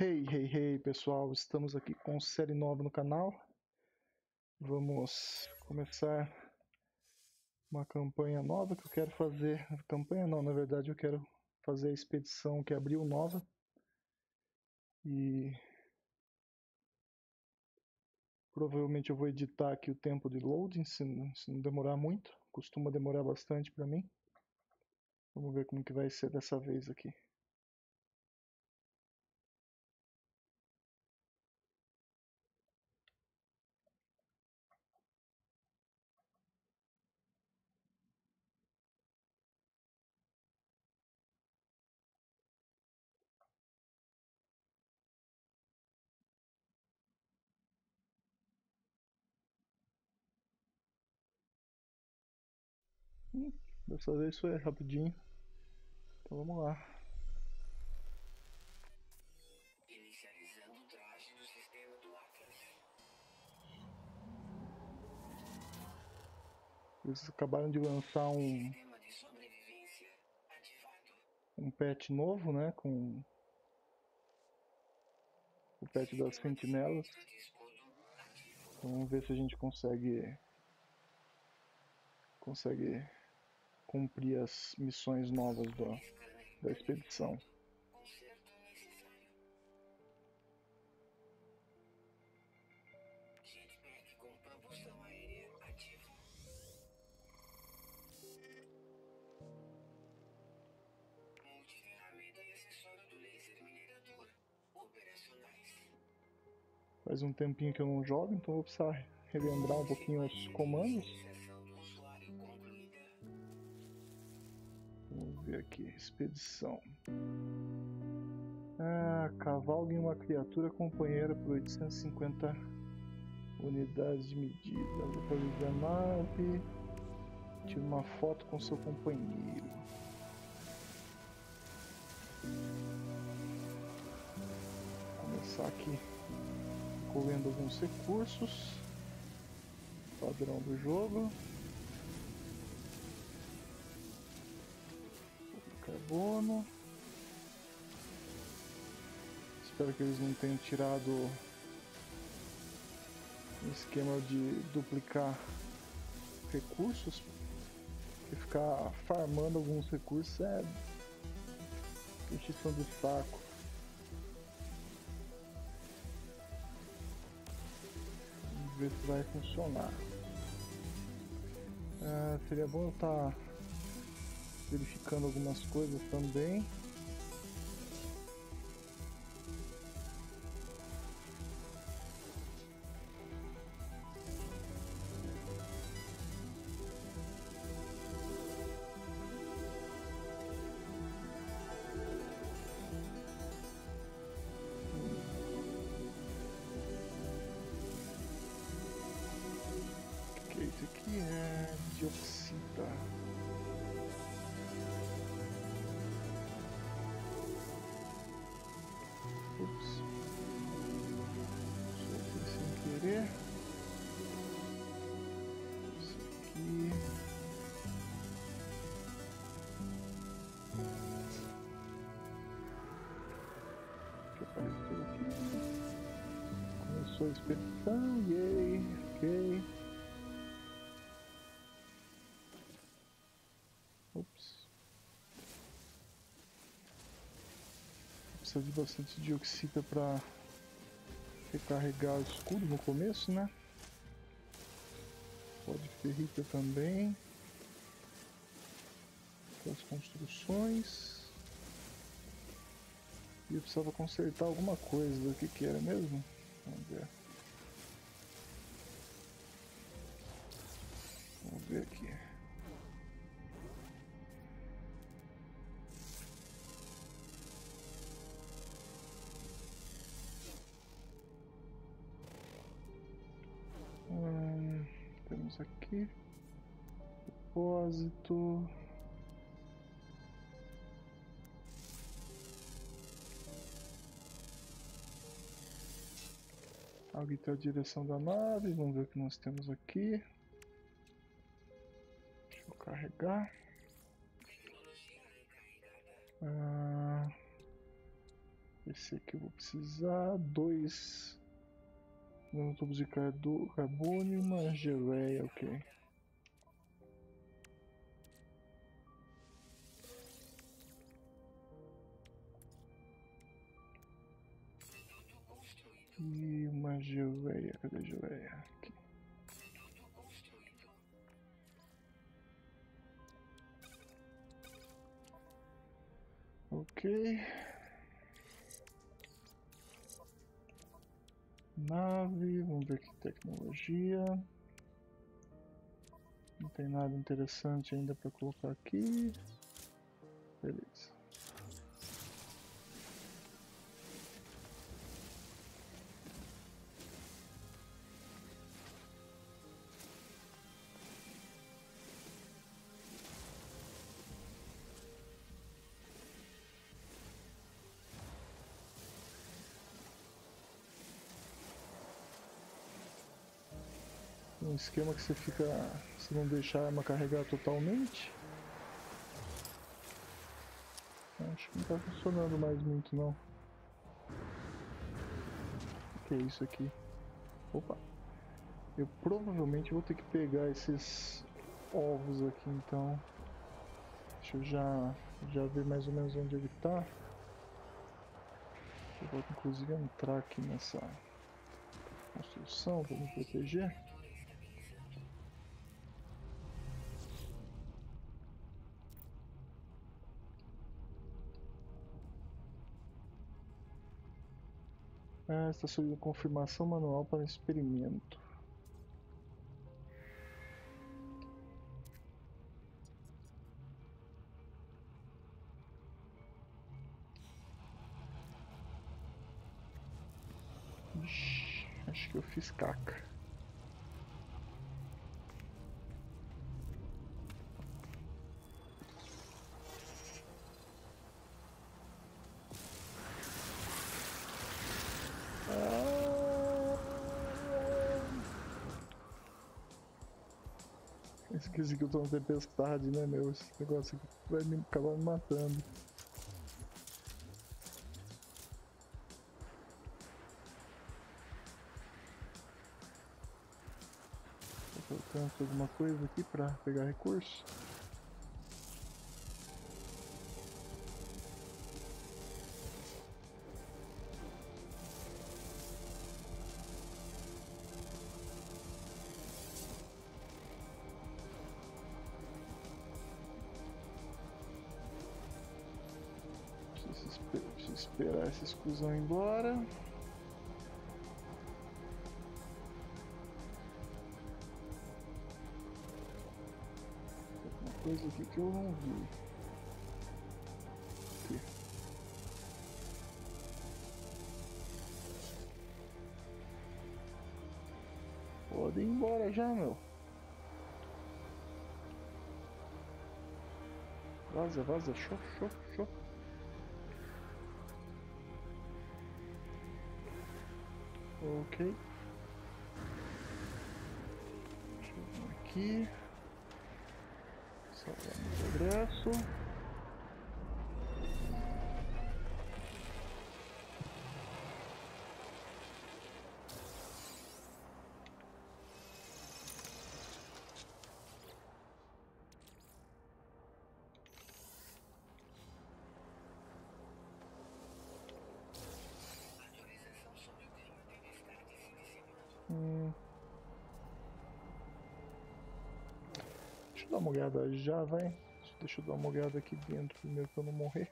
Hey, hey, hey, pessoal, estamos aqui com série nova no canal. Vamos começar uma campanha nova que eu quero fazer. Campanha não, na verdade eu quero fazer a expedição que abriu nova. E provavelmente eu vou editar aqui o tempo de loading, se não, se não demorar muito. Costuma demorar bastante para mim. Vamos ver como que vai ser dessa vez aqui. Hum, dessa vez foi rapidinho. Então vamos lá. Inicializando o traje do sistema do Atlas. Eles acabaram de lançar um, de um patch novo, né? Com o patch das sentinelas. Então, vamos ver se a gente consegue consegue cumprir as missões novas da, Scanner da expedição. Do. Faz um tempinho que eu não jogo, então vou precisar relembrar um pouquinho os comandos. Ver aqui, expedição. Ah, cavalgue uma criatura companheira por 850 unidades de medida. Localize a nave. Tire uma foto com seu companheiro. Começar aqui colhendo alguns recursos. Padrão do jogo. Carbono. Espero que eles não tenham tirado um esquema de duplicar recursos. Porque ficar farmando alguns recursos é encheção de saco. Vamos ver se vai funcionar. Ah, seria bom estar verificando algumas coisas também. Aqui? Começou a expedição, yay, ok. Ups. Precisa de bastante dioxida para recarregar o escudo no começo, né? Pode ferrita também. As construções. E eu precisava consertar alguma coisa do que que era mesmo. Vamos ver. Alguém tem a direção da nave, vamos ver o que nós temos aqui. Deixa eu carregar. Ah, Esse aqui eu vou precisar. Dois nanotubos de carbono e uma geleia, ok. Geleia. Cadê a geleia? Aqui. Ok. Nave, vamos ver que tecnologia. Não tem nada interessante ainda para colocar aqui. Beleza. Um esquema que você fica. Se não deixar a arma carregar totalmente. Acho que não tá funcionando mais muito não. O que é isso aqui? Opa! Eu provavelmente vou ter que pegar esses ovos aqui então. Deixa eu já, já ver mais ou menos onde ele tá. Eu vou inclusive entrar aqui nessa construção para me proteger. Ah, está sob confirmação manual para experimento. Acho que eu fiz caca. Que eu tô na tempestade, né, meu? Esse negócio aqui vai me acabar me matando. Eu alcanço alguma coisa aqui pra pegar recurso? Exclusão ir embora. Tem uma coisa aqui que eu não vi. Aqui. Pode ir embora já, meu. Vaza, vaza, show, show, show. Ok. Deixa eu aqui. Salvar no progresso. Atualização sobre o clima tempestade se disseminando. Hum. Deixa eu dar uma olhada já, vai. Deixa eu dar uma olhada aqui dentro primeiro pra não morrer.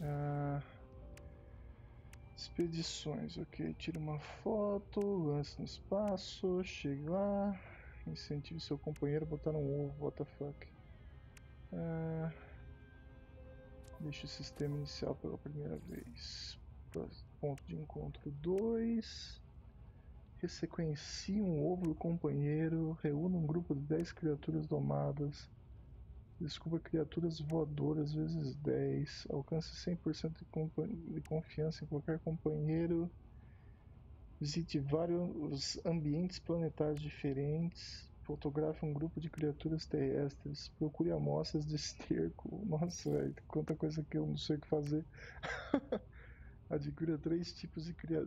Ah, expedições, ok. Tira uma foto, lance no espaço, chegue lá. Incentive seu companheiro a botar um ovo, what fuck. Ah, Deixe o sistema inicial pela primeira vez. Ponto de encontro 2. Ressequencie um ovo do companheiro. Reúna um grupo de 10 criaturas domadas. Descubra criaturas voadoras vezes 10. Alcance 100% de, de confiança em qualquer companheiro. Visite vários ambientes planetários diferentes. Fotografe um grupo de criaturas terrestres. Procure amostras de esterco. Nossa, velho, quanta coisa que eu não sei o que fazer. Adquira três tipos de, cria...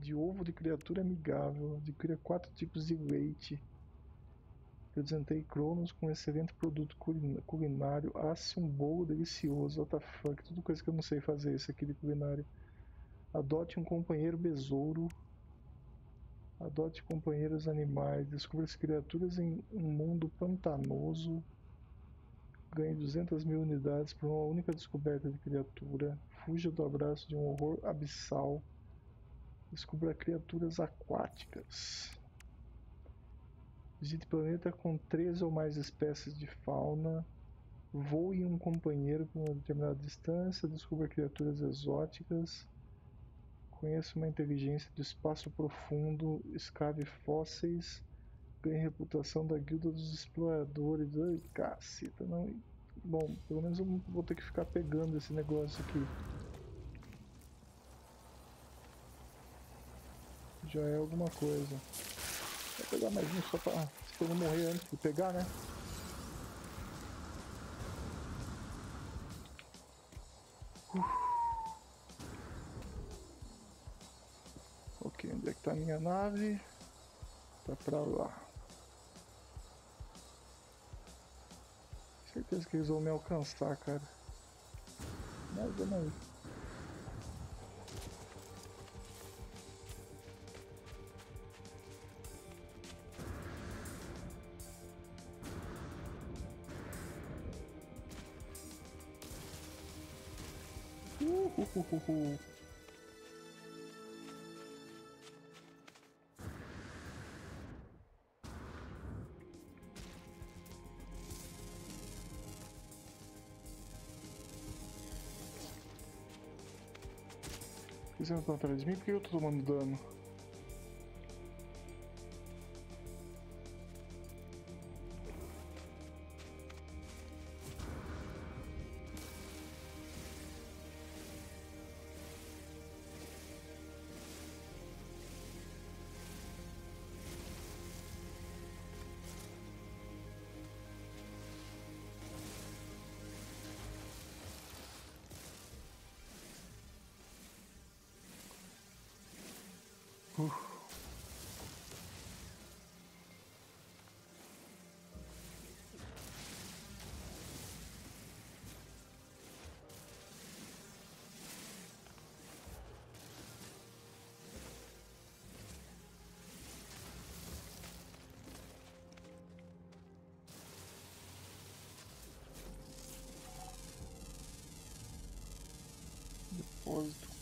de, ovo de criatura amigável. Adquira quatro tipos de leite. Apresentei Cronos com um excelente produto culinário. Asse um bolo delicioso. Fuck? Tudo coisa que eu não sei fazer isso aqui de culinário. Adote um companheiro besouro. Adote companheiros animais. Descubra as criaturas em um mundo pantanoso. Ganhe 200 mil unidades por uma única descoberta de criatura. Fuja do abraço de um horror abissal. Descubra criaturas aquáticas. Visite planeta com 13 ou mais espécies de fauna. Voe um companheiro por uma determinada distância. Descubra criaturas exóticas. Conheça uma inteligência do espaço profundo. Escave fósseis. Ganhe reputação da guilda dos exploradores. Ai, caceta, não. Bom, pelo menos eu vou ter que ficar pegando esse negócio aqui. Já é alguma coisa. Vou pegar mais um só pra, eu não morrer antes de pegar, né? Ok, onde é que tá a minha nave? Tá pra lá. Certeza que eles vão me alcançar, cara. Mas aí. Uhuhuhu. Por que você não tá atrás de mim? Por que eu tô tomando dano?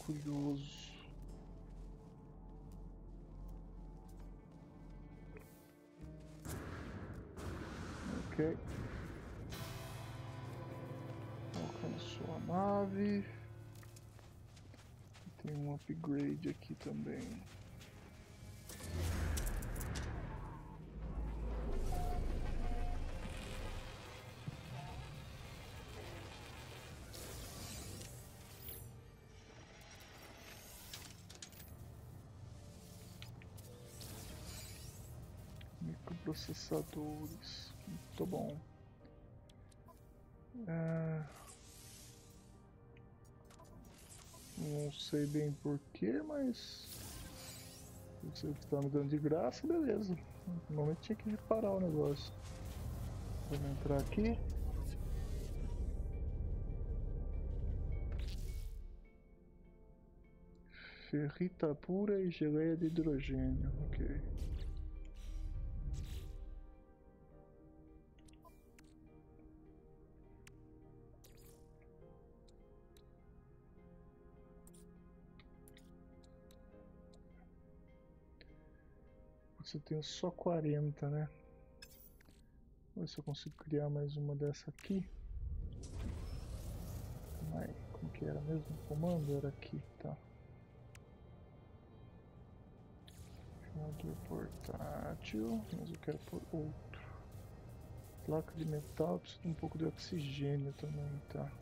Curioso. Ok. Alcançou a nave. Tem um upgrade aqui também. Microprocessadores. Muito bom. É, Não sei bem porquê, mas. Você tá me dando de graça, beleza. Normalmente tinha que reparar o negócio. Vamos entrar aqui. Ferrita pura e geleia de hidrogênio. Ok. Eu tenho só 40, né? Vamos ver se eu consigo criar mais uma dessa aqui. Como que era mesmo? O comando era aqui, tá. Jogador portátil, mas eu quero por outro. Placa de metal, precisa de um pouco de oxigênio também, tá.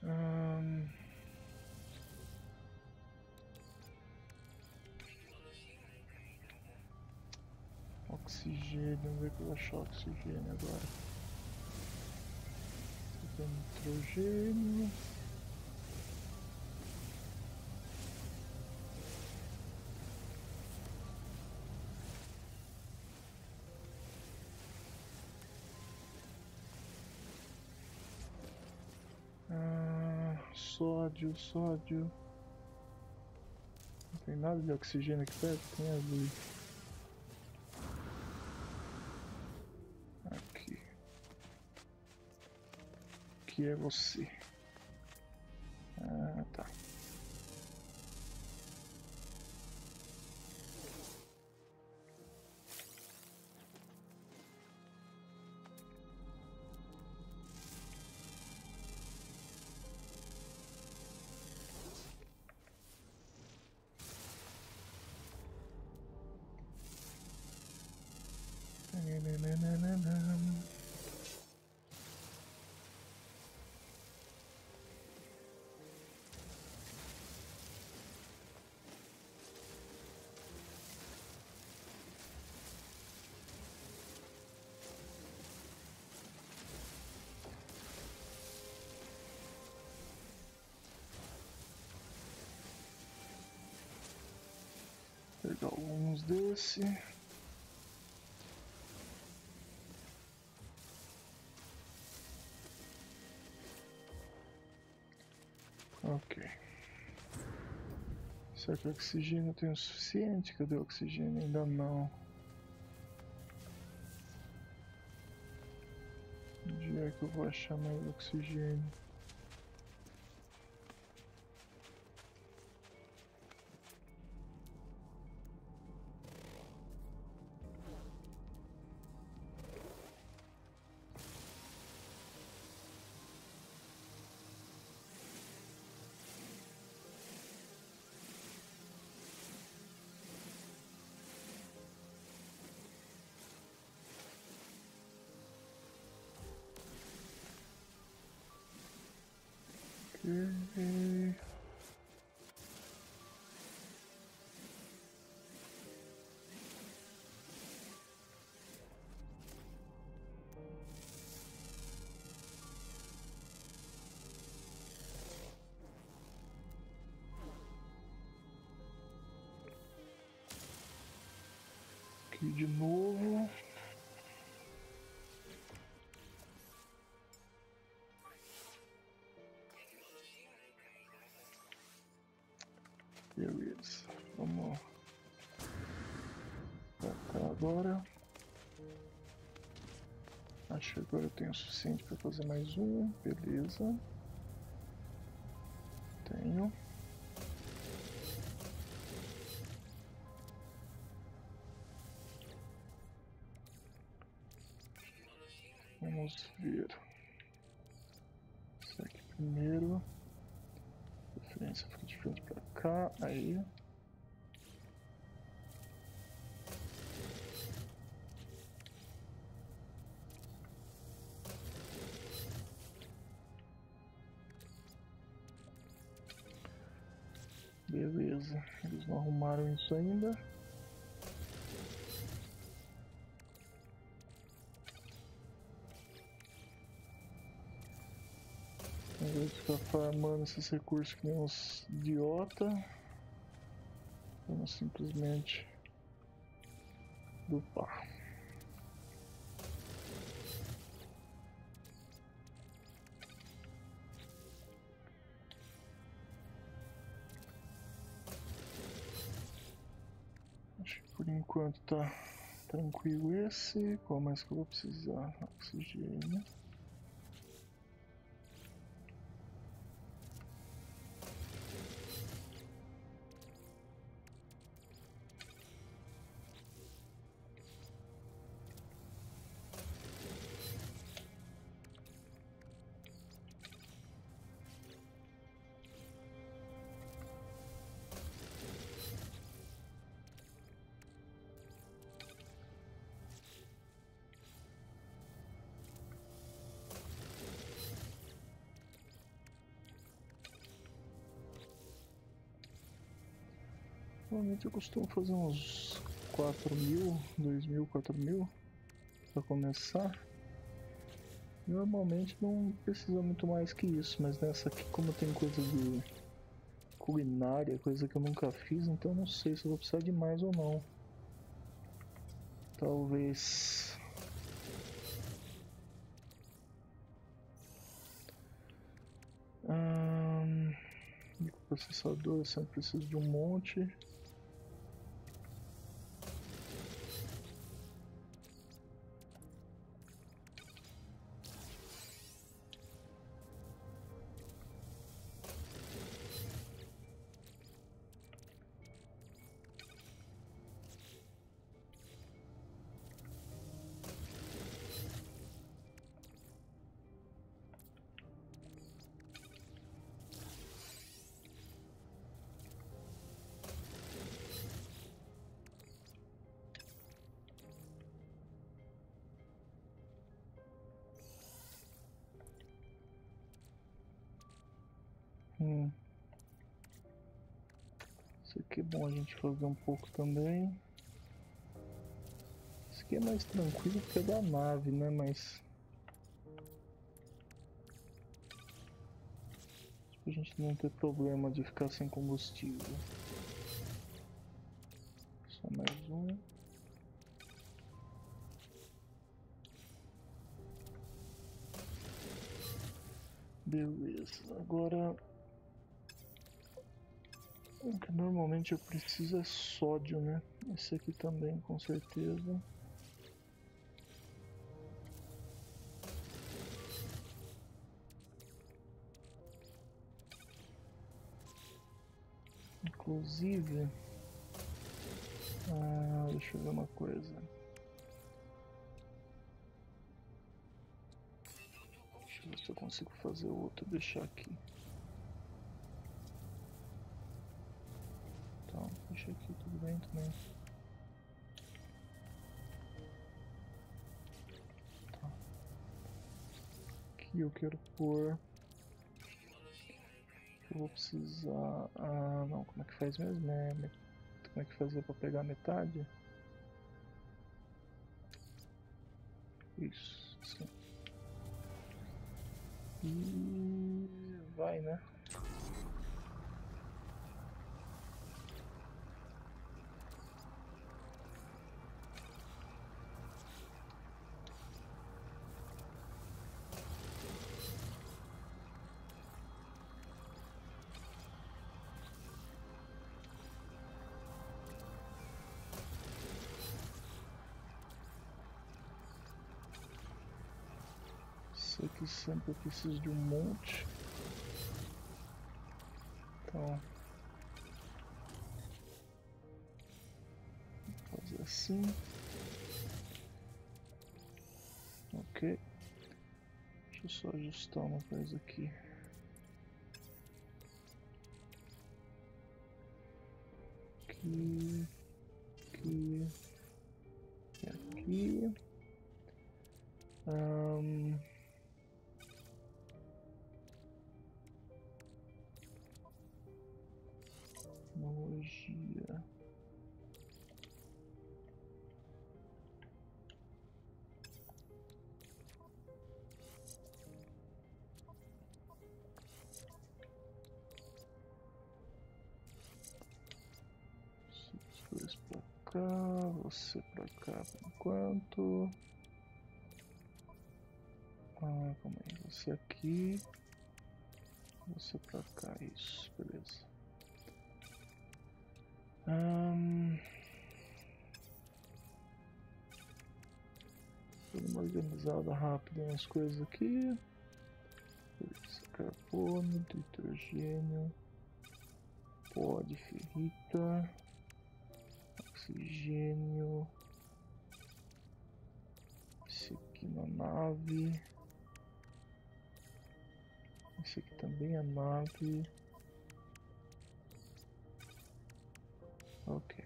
Tudo Oxigênio, vamos ver que eu vou oxigênio agora. Nitrogênio. Sódio, sódio. Não tem nada de oxigênio aqui perto? Tem ali. Aqui. Aqui é você. Ah, tá. Alguns desse. Ok. Será que oxigênio tem o suficiente? Cadê o oxigênio? Ainda não. Onde é que eu vou achar mais oxigênio? De novo. Beleza, vamos cá agora. Acho que agora eu tenho o suficiente para fazer mais um, beleza. Aí. Beleza, eles não arrumaram isso ainda. De ficar farmando esses recursos que nem uns idiota, vamos simplesmente dupar. Acho que por enquanto tá tranquilo esse. Qual mais que eu vou precisar? Oxigênio. Normalmente eu costumo fazer uns 4 mil, 2 mil, 4 mil para começar. Normalmente não precisa muito mais que isso, mas nessa aqui como tem coisa de culinária, coisa que eu nunca fiz, então não sei se vou precisar de mais ou não. Talvez Hum, microprocessador, eu sempre preciso de um monte. É bom a gente fazer um pouco também. Isso aqui é mais tranquilo porque é da nave, né? Mas. Pra gente não ter problema de ficar sem combustível. Só mais um. Beleza, agora o que normalmente eu preciso é sódio, né? Esse aqui também, com certeza. Inclusive, ah, deixa eu ver uma coisa. Deixa eu ver se eu consigo fazer outro, deixar aqui. Então, deixa aqui tudo bem também. Tá. Aqui eu quero pôr. Eu vou precisar. Ah, não, como é que faz mesmo? É, como é que fazer para pegar metade? Isso, sim. E vai, né? Aqui sempre eu preciso de um monte. Então. Vou fazer assim. Ok. Deixa eu só ajustar uma coisa aqui. Dois pra cá, você pra cá por enquanto. Ah, calma aí, você aqui. Você pra cá, isso, beleza. Um... Dando uma organizada rápida nas coisas aqui. Carbono, hidrogênio, pó de ferrita, oxigênio. Esse aqui na nave. Esse aqui também é nave. Ok.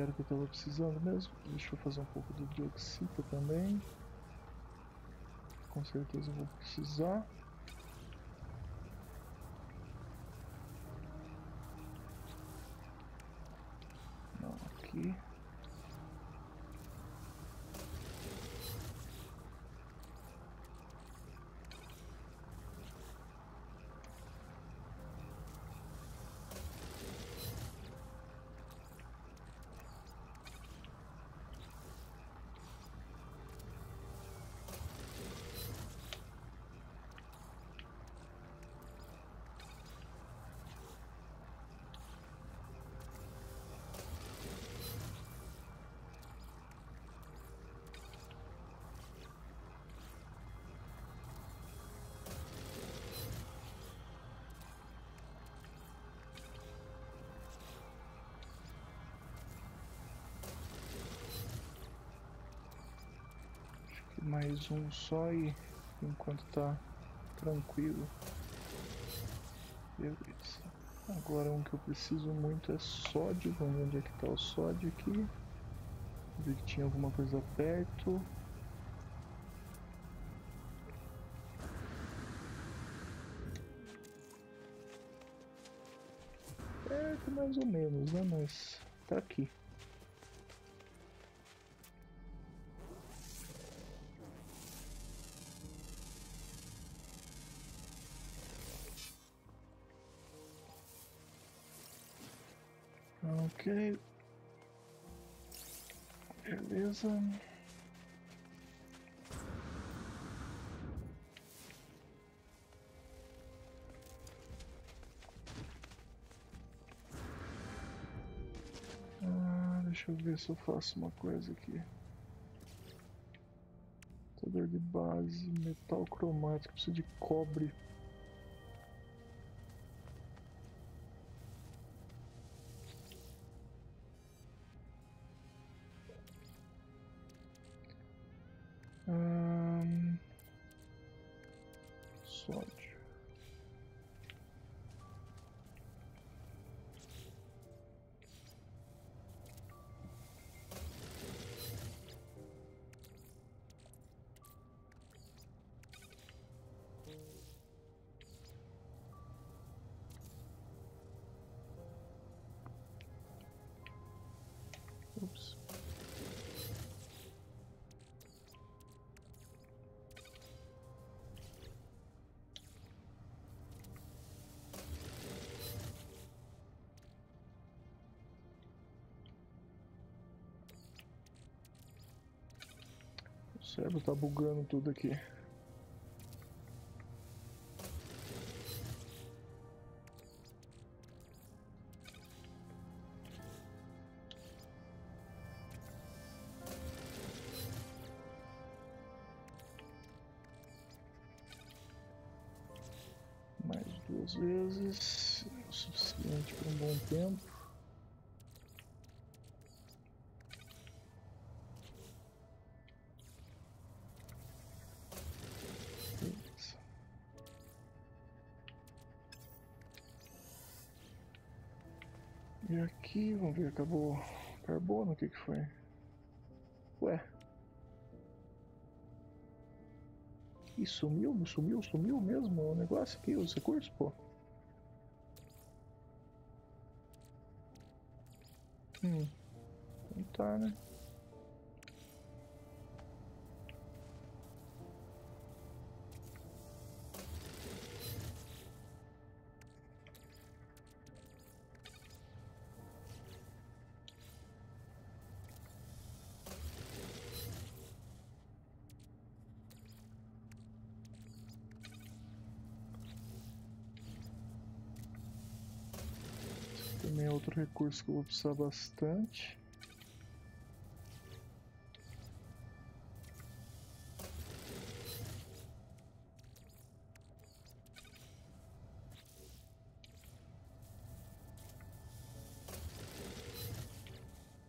Eu quero que eu estava precisando mesmo. Deixa eu fazer um pouco de dioxita também. Com certeza vou precisar. Mais um só e enquanto tá tranquilo. Beleza. Agora um que eu preciso muito é sódio. Vamos ver onde é que tá o sódio aqui. Vi que tinha alguma coisa perto. Perto mais ou menos, né? Mas tá aqui. Ok. Beleza. Ah, deixa eu ver se eu faço uma coisa aqui. Tador de base, metal cromático, preciso de cobre. Cérebro tá bugando tudo aqui. duas vezes, o suficiente por um bom tempo. E aqui, vamos ver, acabou carbono, o que que foi? Ué, Ih, sumiu, sumiu, sumiu mesmo o negócio aqui, os recursos, pô. Hum. Então tá, né? Recurso que eu vou precisar bastante.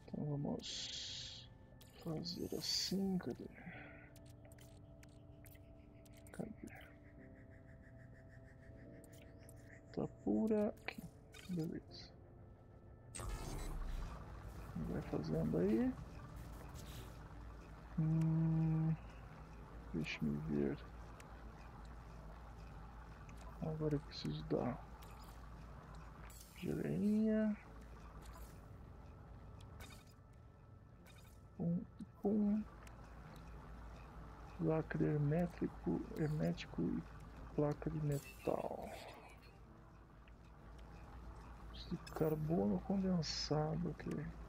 Então vamos fazer assim, cadê? Cadê? Tá pura aqui. Beleza. Vai fazendo aí. Hum, Deixa-me ver. Agora eu preciso dar geleinha. Pum, pum. Lacre hermético, hermético e placa de metal. De carbono condensado aqui. Ok.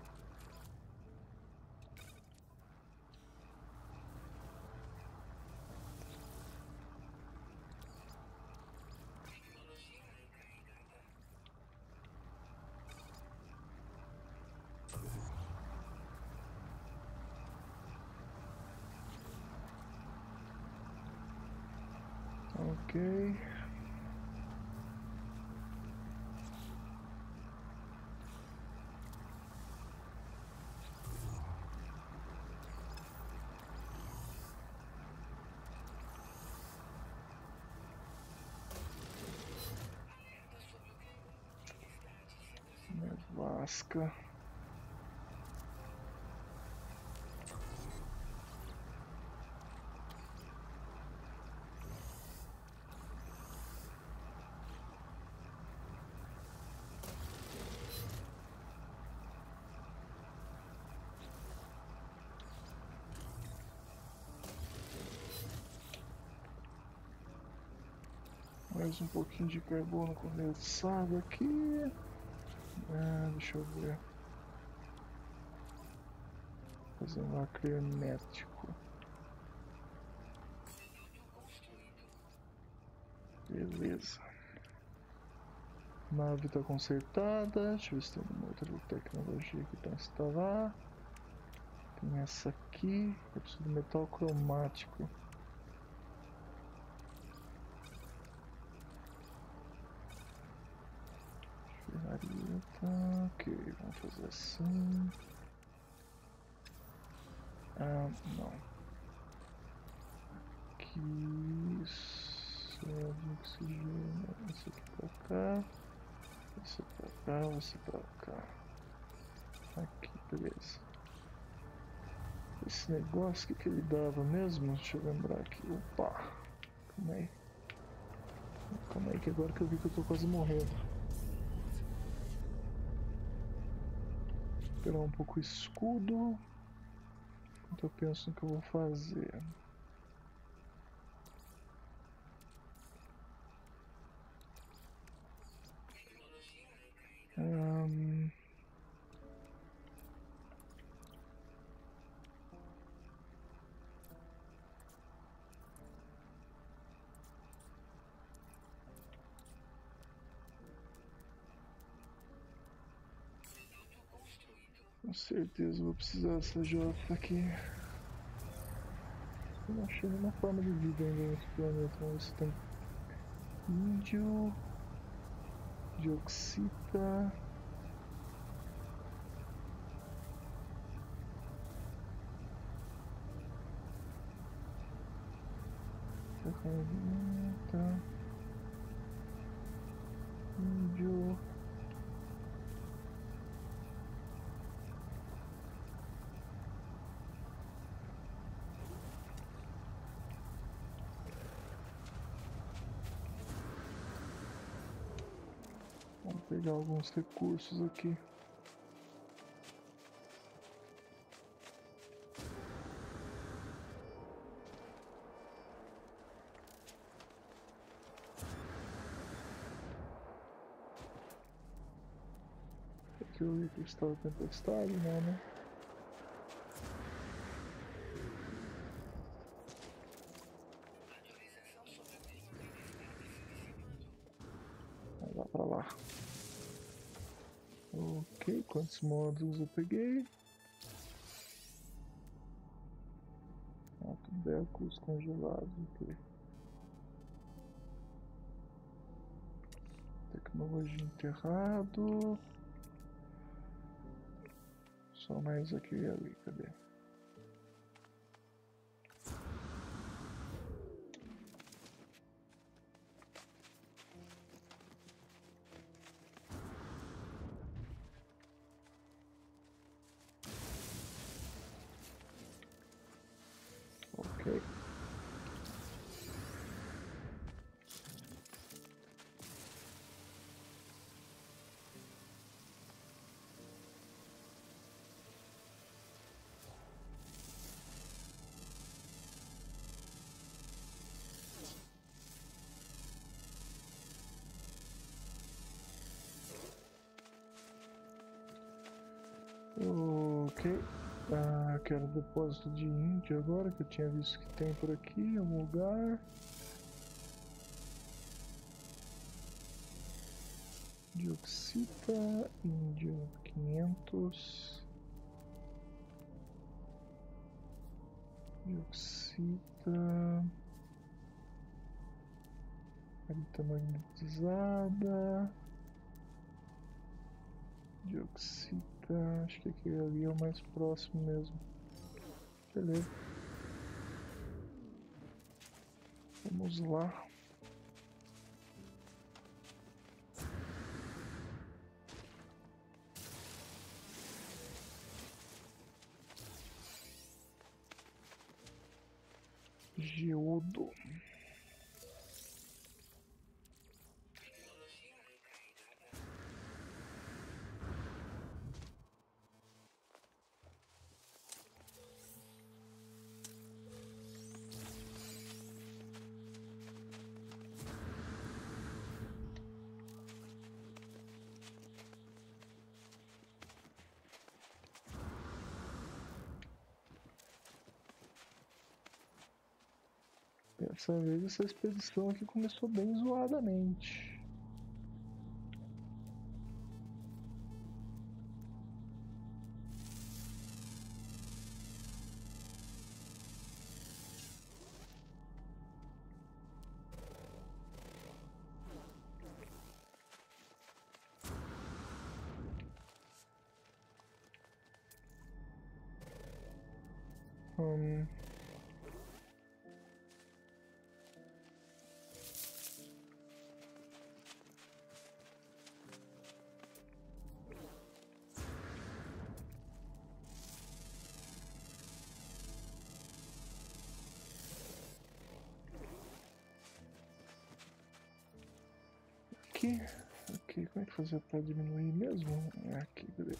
Mais um pouquinho de carbono condensado aqui. Ah, deixa eu ver. Fazer um lacre hermético. Beleza. Nave está consertada. Deixa eu ver se tem alguma outra tecnologia que para instalar. Tem essa aqui. Eu preciso de metal cromático. Ok, vamos fazer assim. Ah, não. Aqui. De oxigênio. Esse aqui pra cá. Esse pra cá, esse pra cá. Aqui, beleza. Esse negócio, que, que ele dava mesmo? Deixa eu lembrar aqui. Opa! Calma aí. Calma aí que agora que eu vi que eu tô quase morrendo. Esperar um pouco o escudo. Enquanto eu penso no que eu vou fazer. Certeza vou precisar dessa J aqui. Eu não achei nenhuma forma de vida ainda nesse planeta. Se tem índio, dioxita. Ferramenta. Índio. Vamos pegar alguns recursos aqui. Aqui eu vi estava tempestade, não, né? Vai lá pra lá. Quantos módulos eu peguei? Tubérculos congelados, ok. Tecnologia enterrado. Só mais aqui e ali, cadê? Depósito de índio agora, que eu tinha visto que tem por aqui em algum lugar. Dioxita, índio 500. Dioxita. Carita magnetizada. Dioxita, acho que aquele ali é o mais próximo mesmo. Beleza. Vamos lá. Geodo. Dessa vez essa expedição aqui começou bem zoadamente. Pra diminuir mesmo? É aqui, beleza.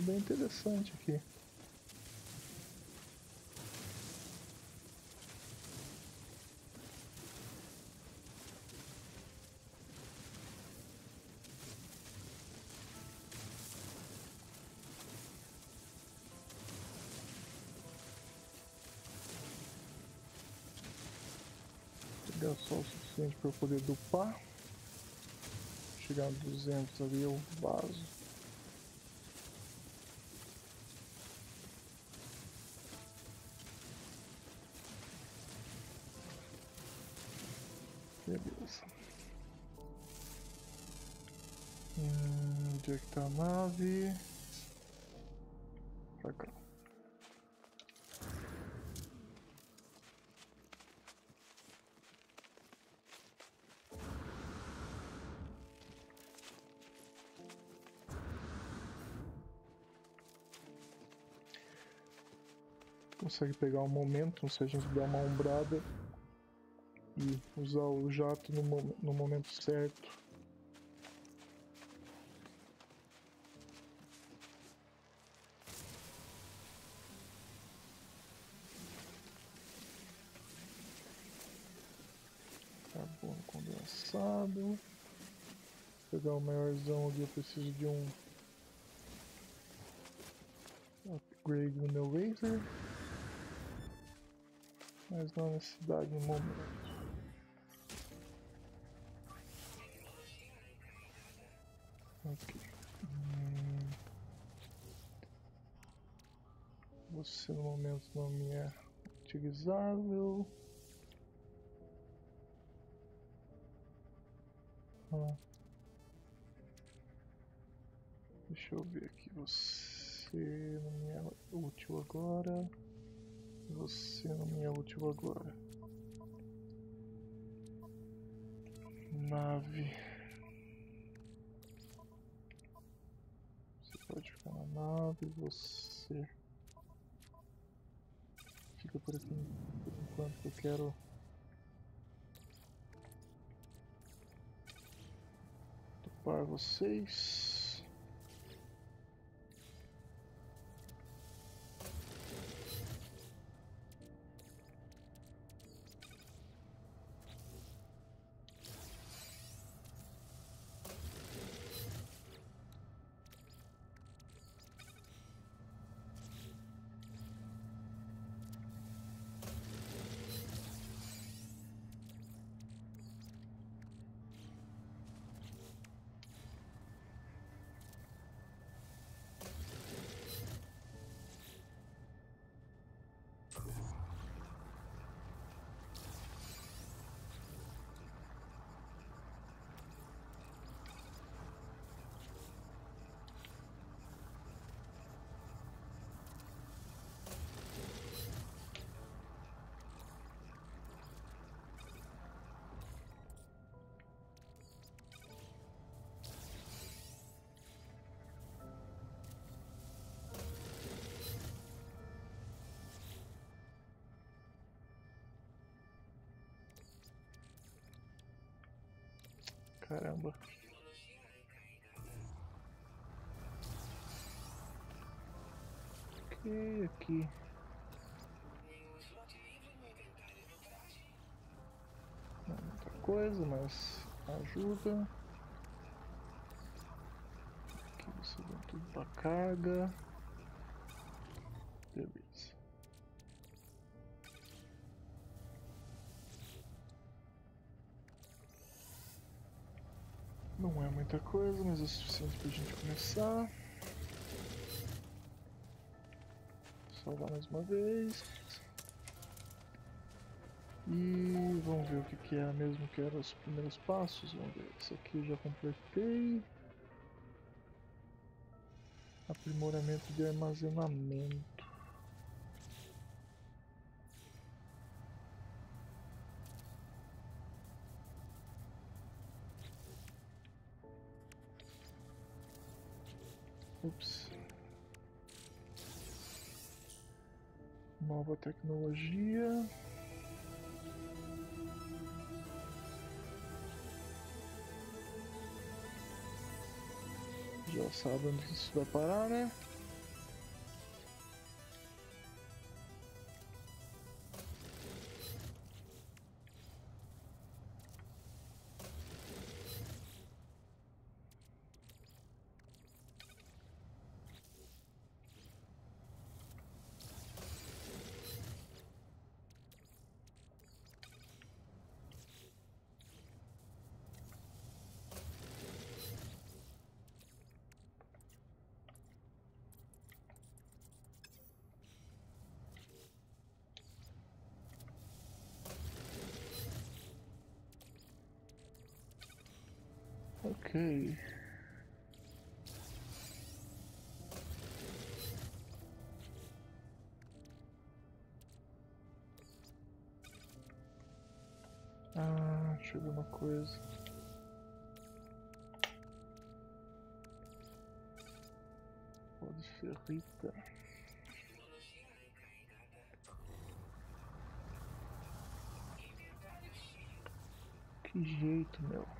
Bem interessante aqui. Poder dupar. Chegar nos 200 ali eu vazo. Beleza. Hum, onde é que tá a nave? Pra cá. Consegue pegar o momento se a gente der uma ombrada e usar o jato no, no momento certo. Carbono condensado. Pegar o maiorzão ali, eu preciso de um upgrade no meu laser. Mas não necessidade no momento. Ok. Hum. Você no momento não me é utilizável. Ah. Deixa eu ver aqui. Você não me é útil agora. Você não me é útil agora. Nave. Você pode ficar na nave, você. Fica por aqui por enquanto eu quero. Topar vocês. Caramba. Ok, aqui. Não é muita coisa, mas ajuda. Aqui você dá tudo pra carga. Muita coisa, mas é o suficiente pra gente começar. Salvar mais uma vez. E vamos ver o que, que é mesmo que eram os primeiros passos. Vamos ver. Esse aqui eu já completei. Aprimoramento de armazenamento. Ups. Nova tecnologia. Já sabe onde isso vai parar, né? Ah, deixa eu ver uma coisa. Pode ser cheio. Que jeito, meu.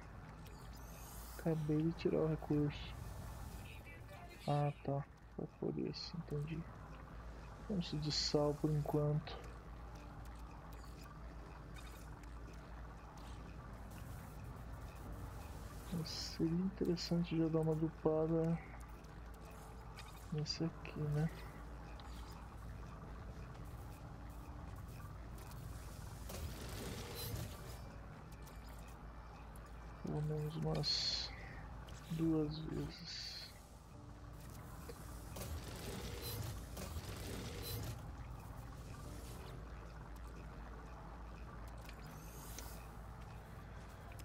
Acabei de tirar o recurso. Ah, tá. Foi por isso, entendi. Vamos de sal por enquanto. Seria interessante já dar uma dupada nesse aqui, né? Pelo menos umas duas vezes.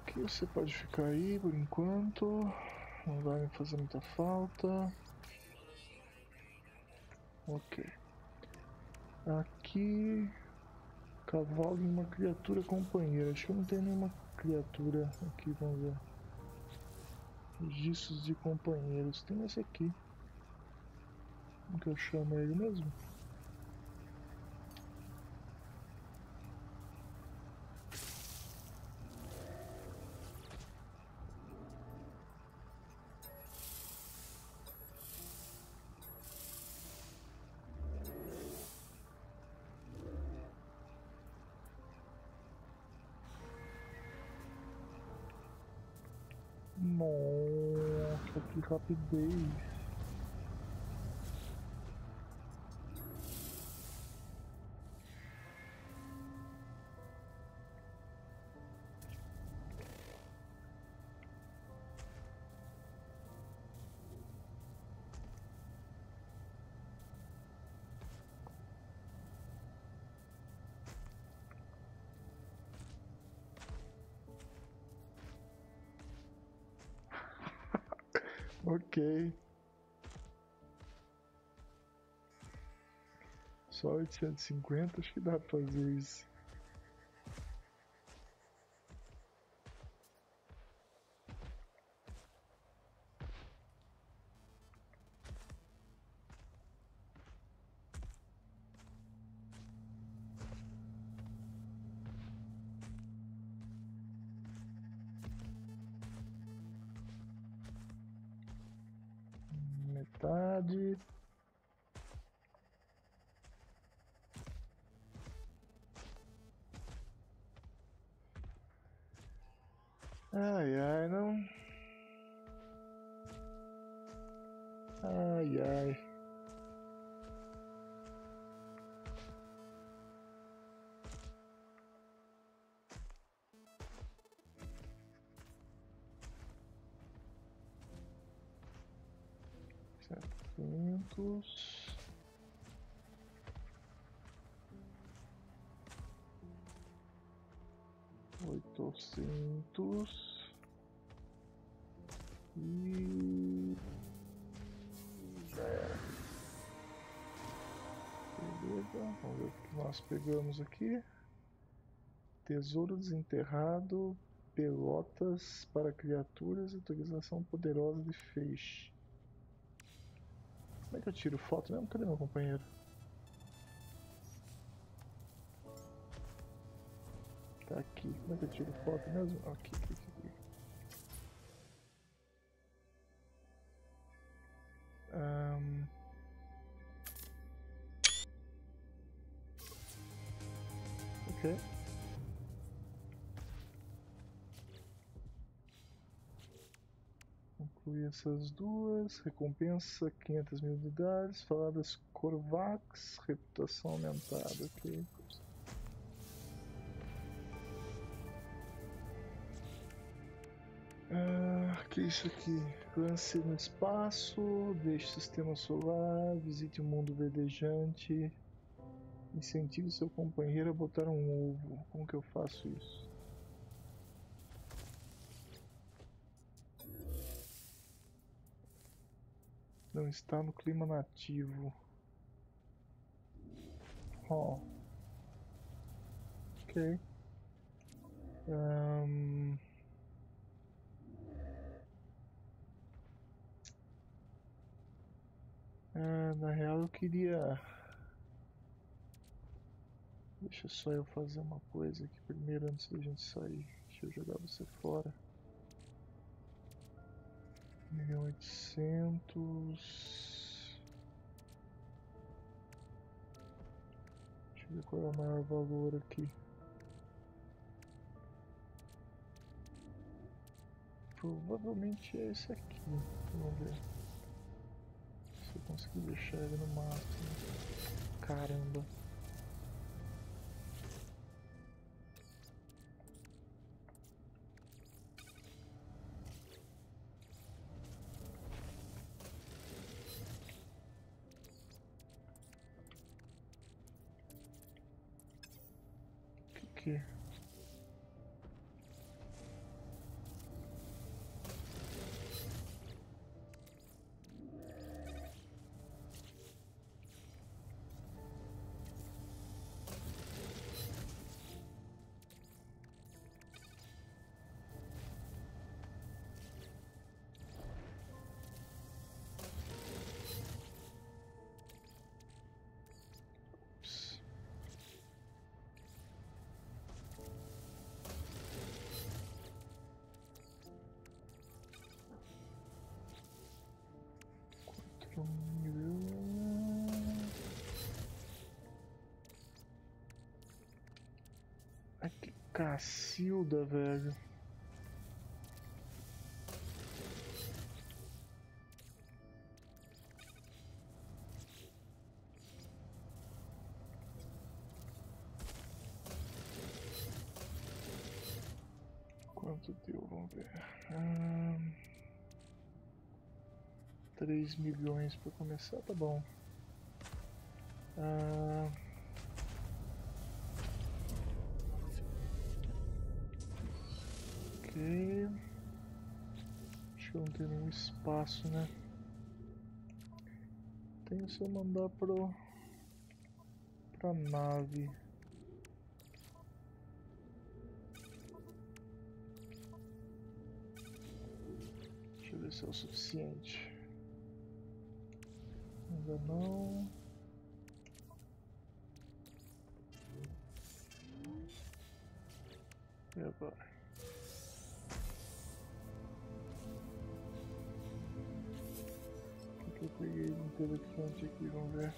Aqui você pode ficar aí por enquanto. Não vai me fazer muita falta. Ok. Aqui. Cavalo em uma criatura companheira. Acho que não tenho nenhuma criatura aqui, vamos ver. Registros de companheiros. Tem esse aqui. Que eu chamo ele mesmo? Ok. Só 850, acho que dá pra fazer isso. Oitocentos. E. Já era. Beleza, vamos ver o que nós pegamos aqui. Tesouro desenterrado, pelotas para criaturas e utilização poderosa de feixe. Como é que eu tiro foto mesmo? Cadê meu companheiro? Tá aqui. Como é que eu tiro foto mesmo? Aqui, aqui, aqui. Ahn. Ok. Concluir essas duas. Recompensa 500 mil unidades. Faladas Corvax. Reputação aumentada. Ok. Ah, que é isso aqui? Lance no espaço, deixe o sistema solar, visite o mundo verdejante, incentive seu companheiro a botar um ovo. Como que eu faço isso? Não está no clima nativo. Oh. Ok. Ahn. Ah, na real eu queria. Deixa só eu fazer uma coisa aqui primeiro antes da gente sair. Deixa eu jogar você fora. Milhão oitocentos. Deixa eu ver qual é o maior valor aqui. Provavelmente é esse aqui. Vamos ver. Se eu conseguir deixar ele no máximo. Caramba. Que Ai que cacilda, velho. 3 milhões para começar, tá bom. Ah, ok. Acho que eu não tenho nenhum espaço, né? Tenho se eu mandar pro pra nave. Deixa eu ver se é o suficiente. Ainda não. E agora? O que eu peguei interessante aqui? Vamos ver.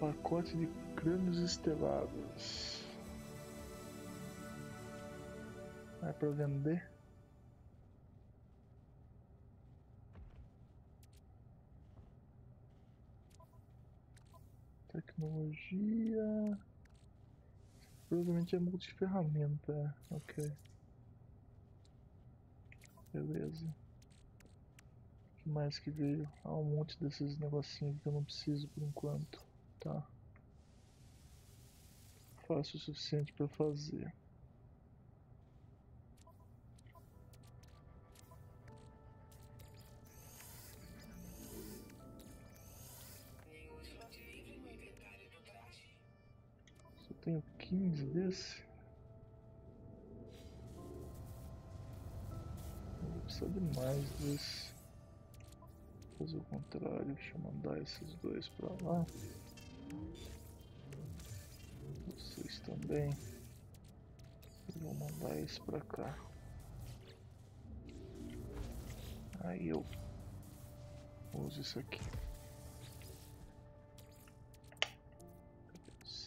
Pacote de crânios estelados. É para vender? Tecnologia. Provavelmente é multiferramenta, é. ok. Beleza. O que mais que veio? Ah, um monte desses negocinhos que eu não preciso por enquanto. Tá. Fácil o suficiente para fazer. Tenho 15 desse. Vou precisar de mais desse. Vou fazer o contrário, deixa eu mandar esses dois pra lá. Vocês também. Eu vou mandar esse pra cá. Aí eu uso isso aqui.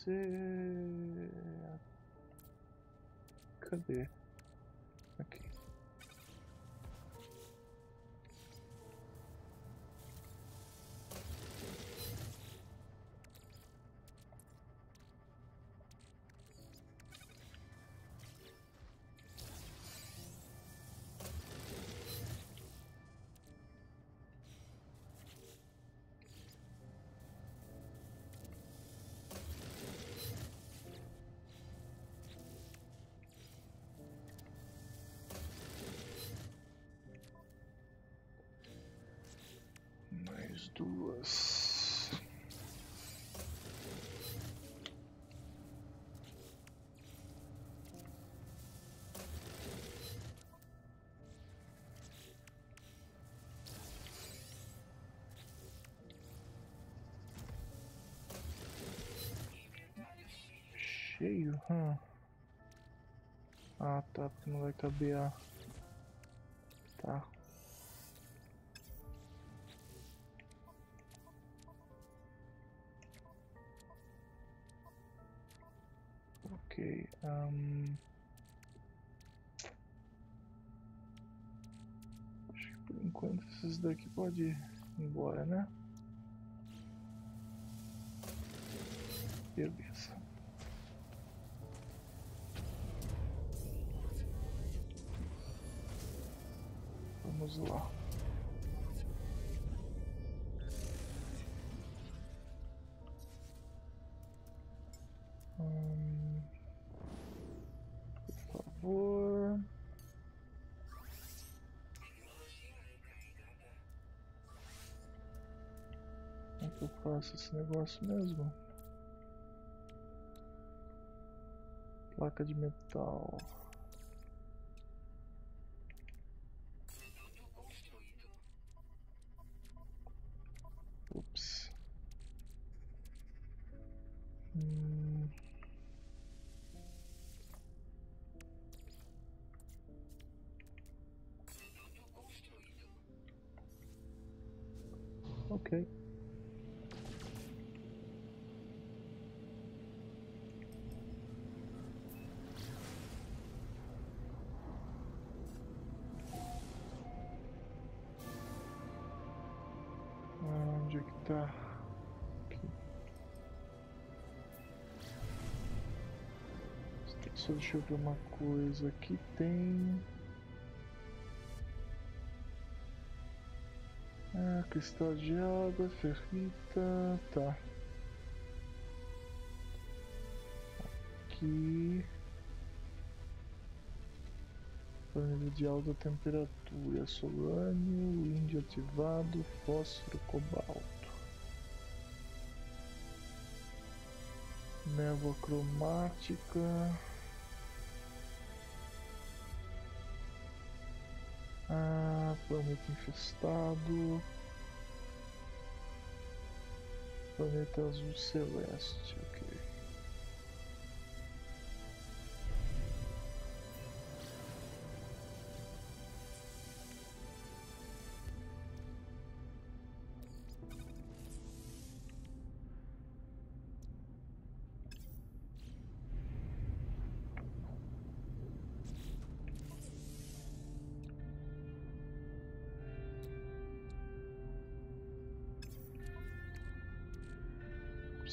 Você. Cadê? Cheio. Hum. Ah tá, porque não vai caber a. Tá. Ok. ahn. Acho que por enquanto esses daqui pode ir embora, né? Beleza. Lá. Por favor. Como que eu faço esse negócio mesmo? Placa de metal. Deixa eu ver uma coisa. Aqui tem. cristal de água, ferrita. Tá. Aqui. Panela de alta temperatura, solânio, índio ativado, fósforo, cobalto. Névoa cromática. Ah, planeta infestado. Planeta azul celeste,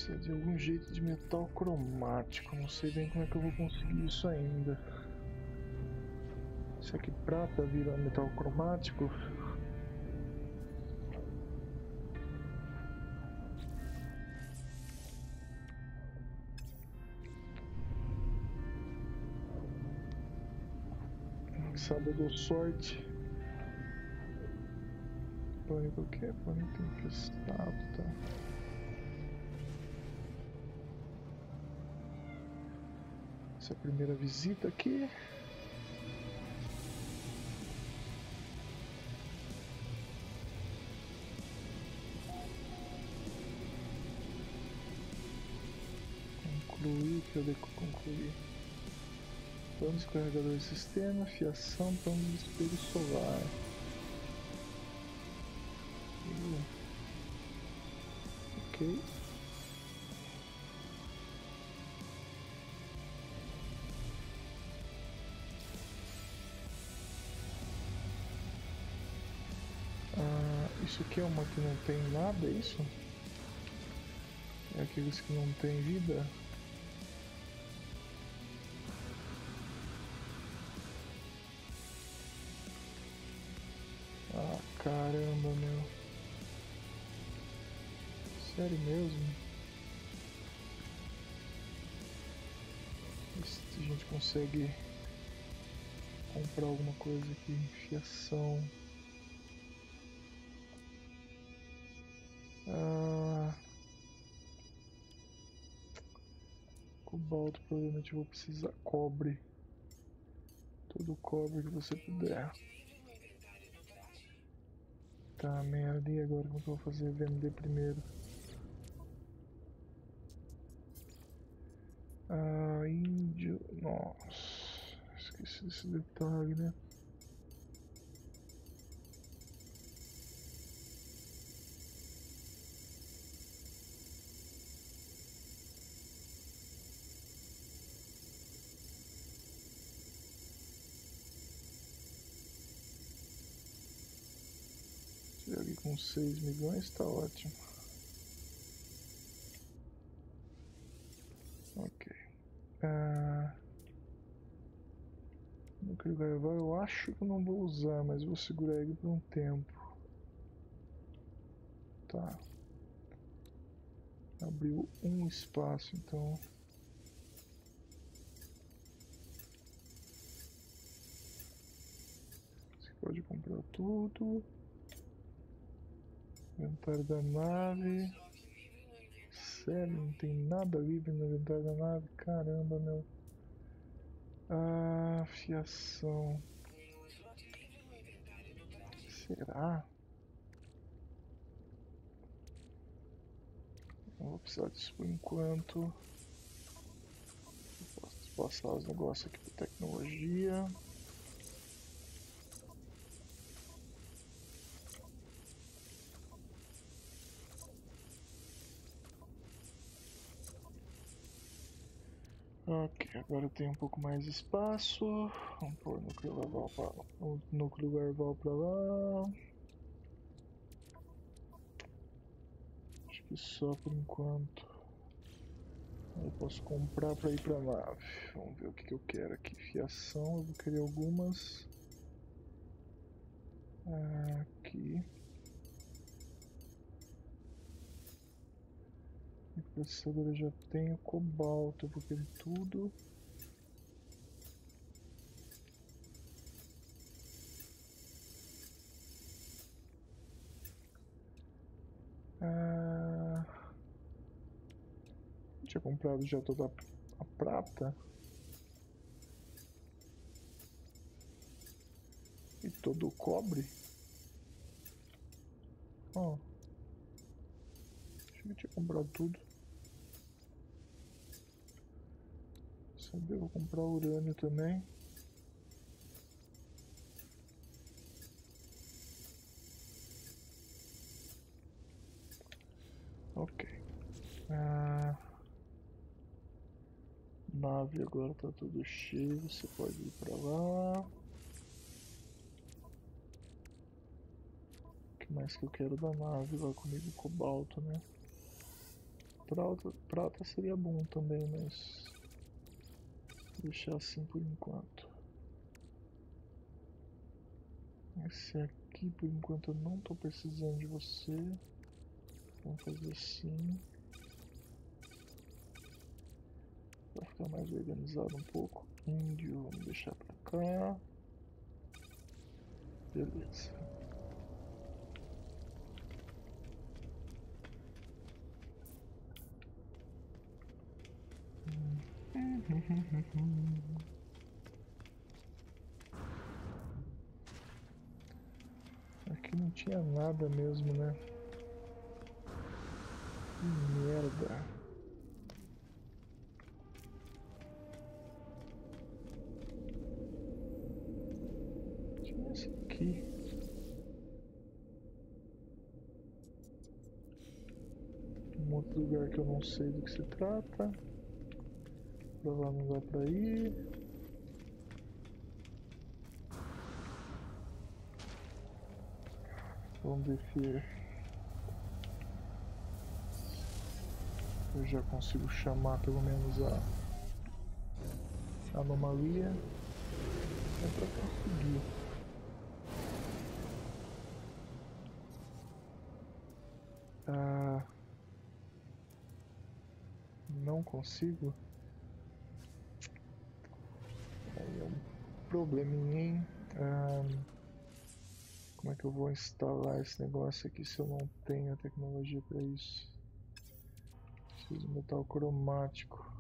Precisa de algum jeito de metal cromático. Não sei bem como é que eu vou conseguir isso ainda. Isso aqui prata vira metal cromático. Sábado sorte. Pânico que? Pânico infestado, tá? Essa é primeira visita aqui. Concluir, que eu devo concluir. Plano de carregador de sistema, fiação, plano de espelho solar. Uh. Ok. Aqui é uma que não tem nada, é isso? É aqueles que não tem vida? Ah, caramba, meu. Sério mesmo? Se a gente consegue comprar alguma coisa aqui. Fiação. Provavelmente eu vou precisar cobre. Todo o cobre que você puder. Tá, merda, e agora como que eu vou fazer? Vender primeiro. Ah, índio. Nossa, esqueci desse detalhe, né? Tiver aqui com 6 milhões, tá ótimo. Ok. Ah, núcleo garval eu acho que não vou usar, mas vou segurar ele por um tempo. Tá. Abriu um espaço, então. Você pode comprar tudo. Inventário da nave. Sério, não tem nada livre no inventário da nave? Caramba, meu. Ah, fiação. Será? Não vou precisar disso por enquanto. Posso passar os negócios aqui para tecnologia. Ok, agora tenho um pouco mais de espaço. Vamos pôr o núcleo garval para o núcleo garval para lá. Acho que só por enquanto. Eu posso comprar para ir para nave. Vamos ver o que, que eu quero aqui. Fiação, eu vou querer algumas. Aqui. Processador eu já tenho, cobalto, vou querer tudo. Ah, tinha comprado já toda a prata. E todo o cobre. Ó. Acho que eu tinha comprado tudo. Saber, vou comprar urânio também. Ok. Ah, nave agora tá tudo cheio, você pode ir pra lá. O que mais que eu quero da nave lá comigo? Cobalto, né? Prata, prata seria bom também, mas. Deixar assim por enquanto. Esse aqui por enquanto eu não tô precisando de você. Vamos fazer assim. Vai ficar mais organizado um pouco. Índio, vamos deixar pra cá. Beleza. Aqui não tinha nada mesmo, né? Que merda. Tinha esse aqui. Um outro lugar que eu não sei do que se trata. Pra lá não dá pra ir. Vamos ver se eu já consigo chamar pelo menos a anomalia. É pra conseguir. Ah, não consigo. Aí é um probleminha, hein? Ah, como é que eu vou instalar esse negócio aqui se eu não tenho a tecnologia para isso? Preciso metal cromático.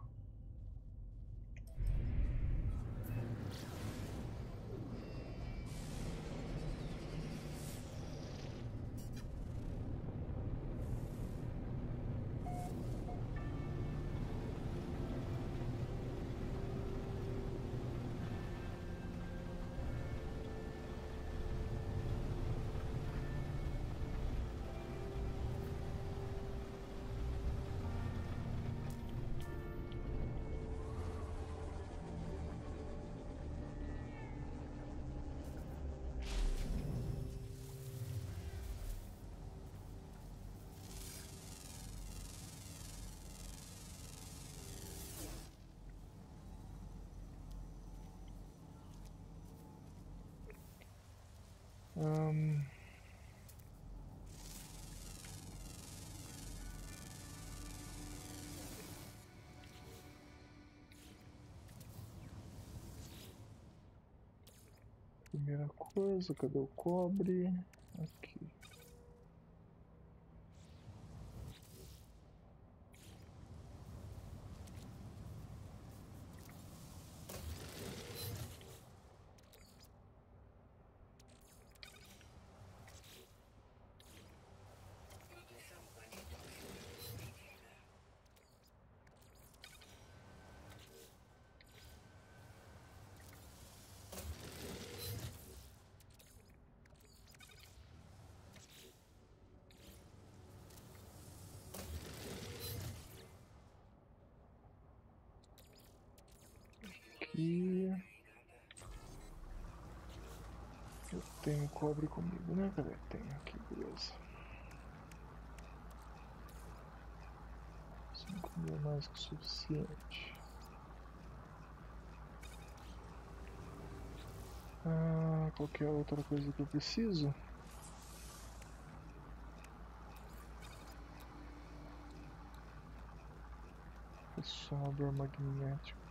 Coisa, cadê o cobre? Aqui. Proteção antitóxica medida. Aqui. Eu tenho cobre comigo, né? Cadê? Tenho aqui, beleza. 5 mil é mais que o suficiente. Ah, qualquer outra coisa que eu preciso? Ressoador magnético.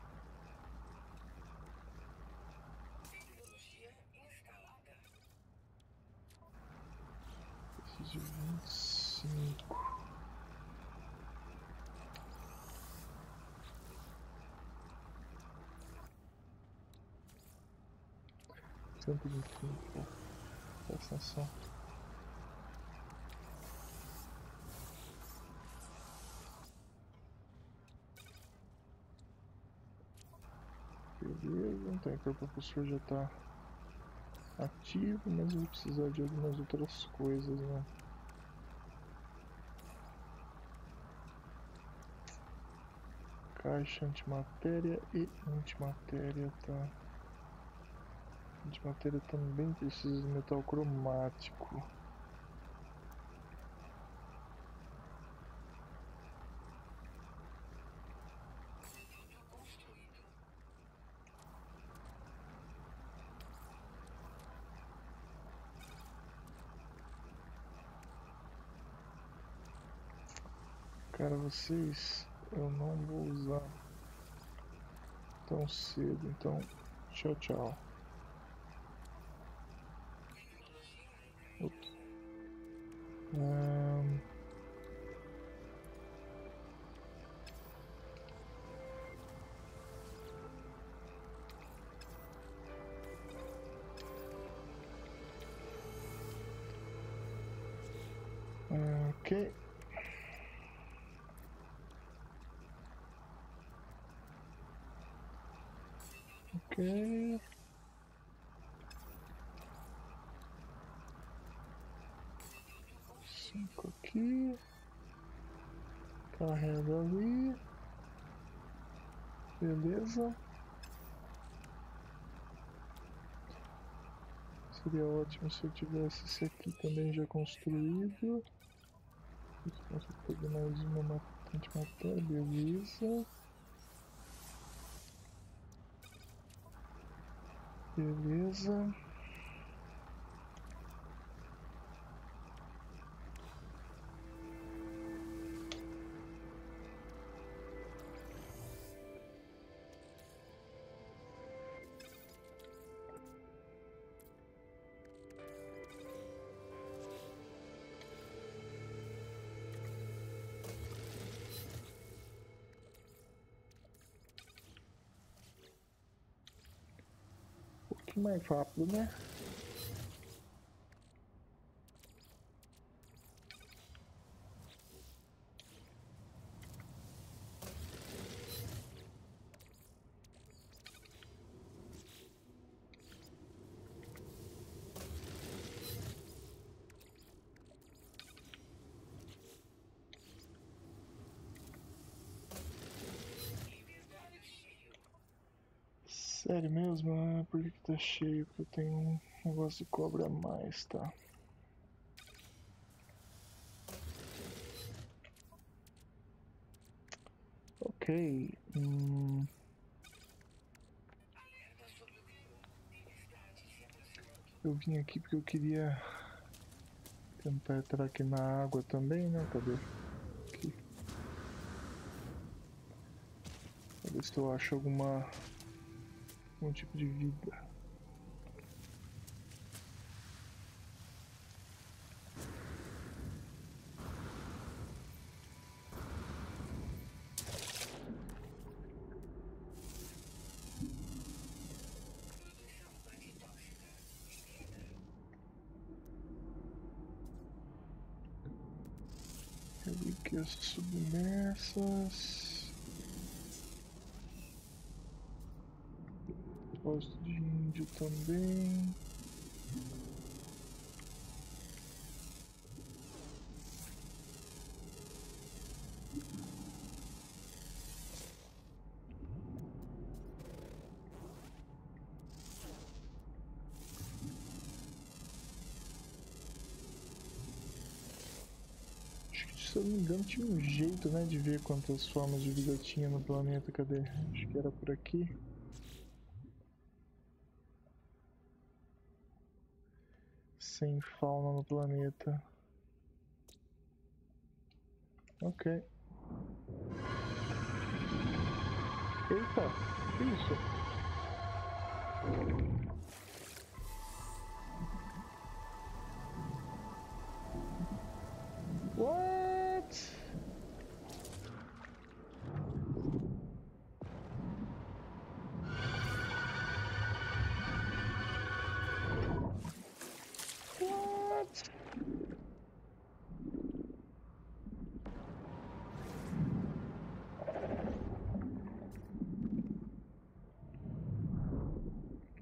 Tecnologia instalada. Preciso de 25. Cento e vinte e cinco. Presta atenção. Beleza, então aqui o professor já está ativo, mas eu vou precisar de algumas outras coisas, né? Caixa antimatéria e antimatéria, tá? Antimatéria também precisa de metal cromático. Cara, vocês eu não vou usar tão cedo, então tchau, tchau. Ahn, aqui. Carrega ali. Beleza. Seria ótimo se eu tivesse esse aqui também já construído. Consigo fazer mais uma matante matéria, beleza. Beleza. Um pouquinho mais rápido, né? Sério mesmo? Ah, por que, que tá cheio? Porque eu tenho um negócio de cobra a mais, tá? Ok. Hum, eu vim aqui porque eu queria tentar entrar aqui na água também, né? Cadê? Aqui. Pra ver se eu acho alguma. Algum tipo de vida. Relíquias submersas. Posto de índio também. Se eu não me engano, tinha um jeito, né, de ver quantas formas de vida tinha no planeta. Cadê? Acho que era por aqui. Sem fauna no planeta. Ok. Eita, que isso? What? What?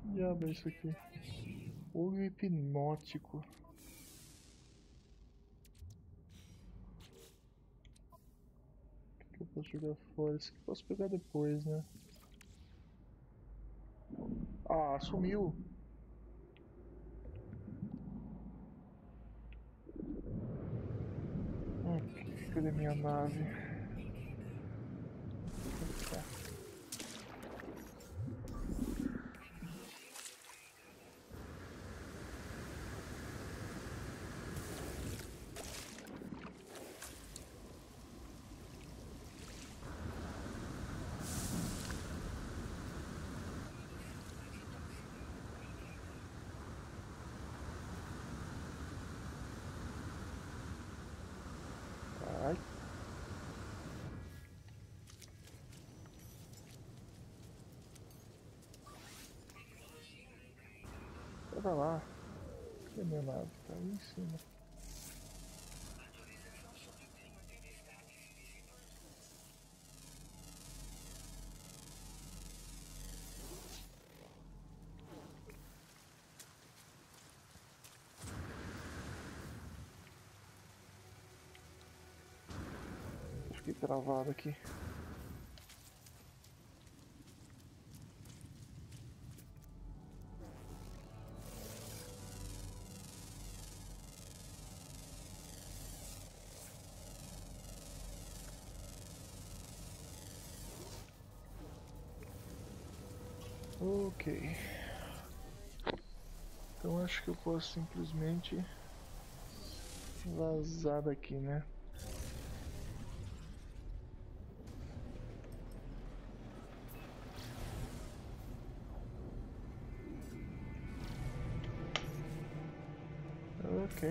Que diabo é isso aqui? Olho hipnótico. O que eu posso jogar fora? Isso aqui eu posso pegar depois, né? Ah, sumiu! Ok, cadê minha nave? Tá. Ai. Sai pra lá. Nave? Tá ali em cima. Fiquei travado aqui. Acho que eu posso simplesmente vazar daqui, né? Ok.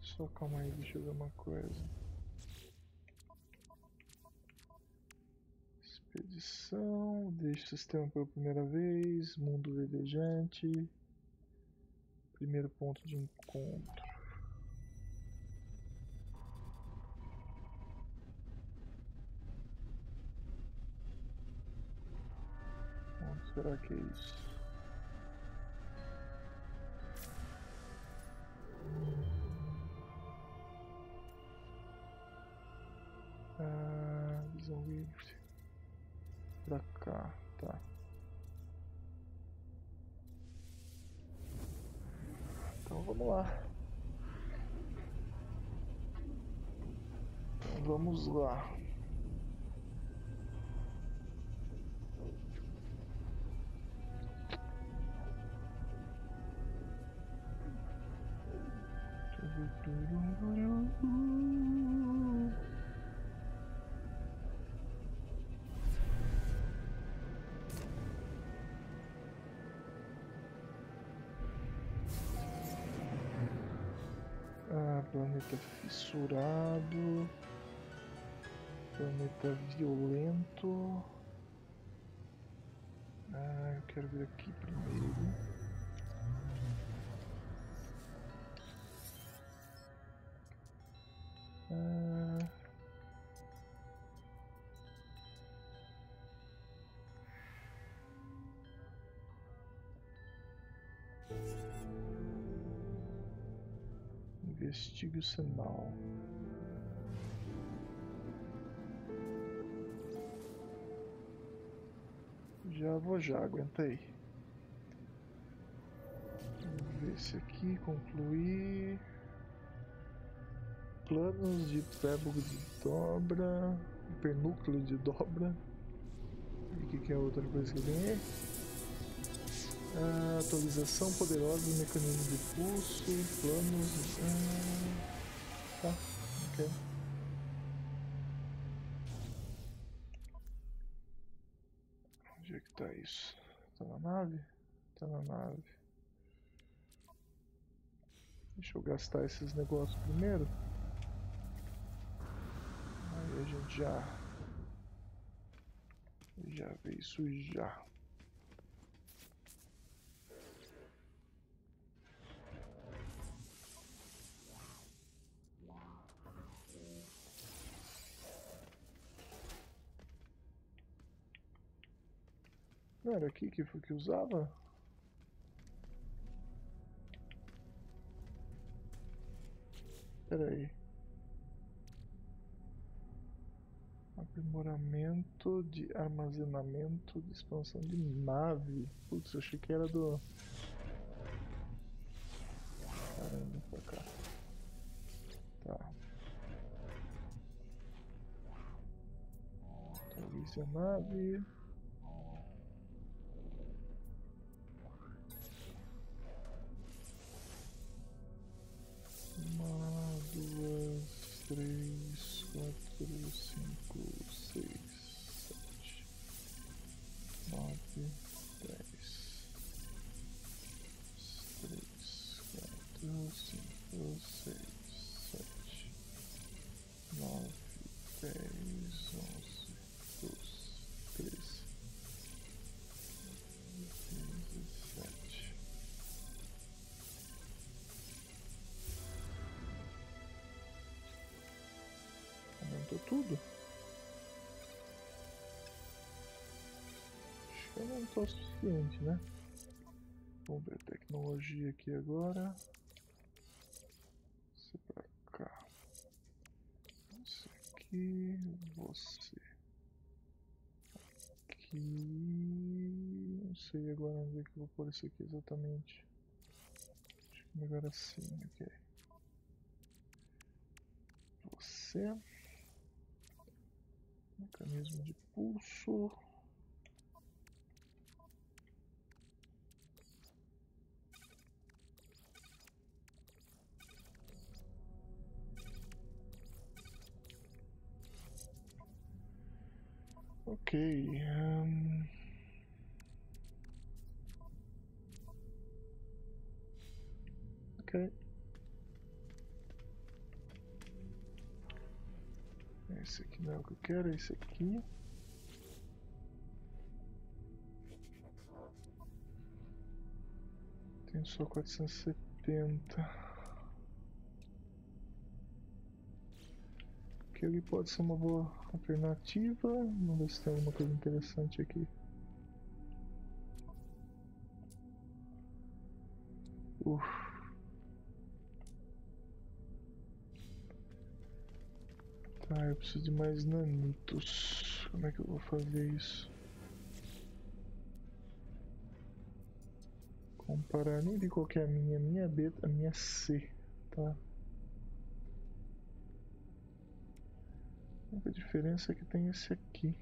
Só calma aí, deixa eu ver uma coisa. Expedição, deixa o sistema pela primeira vez, mundo verdejante. Primeiro ponto de encontro. Será que é isso? Vamos lá. Ah, planeta fissurado. Planeta violento. Ah, eu quero ver aqui primeiro. Ah, Investigue o sinal. Vou já, aguenta aí. Vamos ver esse aqui, concluir. Planos de pébulo de dobra. Pernúcleo de dobra. E o que, que é a outra coisa que tem aí? Ah, atualização poderosa do mecanismo de pulso, planos. Ah, tá, ok. Onde é que tá isso? Tá na nave? Tá na nave. Deixa eu gastar esses negócios primeiro. Aí a gente já. Já vê isso já. Não era aqui que que usava? Pera aí. Aprimoramento de armazenamento de expansão de nave. Putz, achei que era do. Caramba, pra cá. Tá. Atualize a nave. 10, 11, 12, 13, 17. Aumentou tudo? Acho que aumentou o suficiente, né? Vamos ver tecnologia aqui agora. Aqui. Você. Aqui. Não sei agora onde é que eu vou pôr isso aqui exatamente. Acho que melhor assim, ok. Você. Mecanismo de pulso. Ok. hum. Ok. Esse aqui não é o que eu quero, é esse aqui. Tenho só 470. Aquele pode ser uma boa alternativa. Vamos ver se tem alguma coisa interessante aqui. Uf. Tá, eu preciso de mais nanitos. Como é que eu vou fazer isso? Comparar, nem vi qual que é a minha. Minha B, a minha C, tá? A diferença é que tem esse aqui.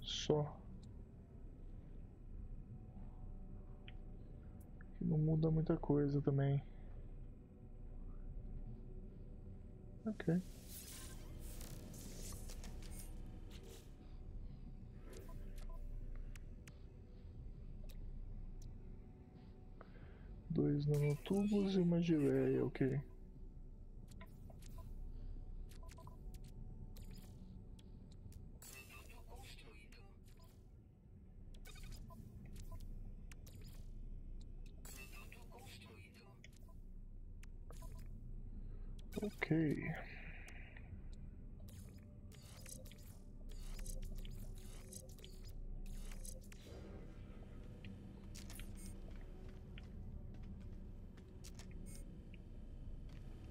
Só. Que não muda muita coisa também. Ok. Dois nanotubos e uma geleia, ok. Ok.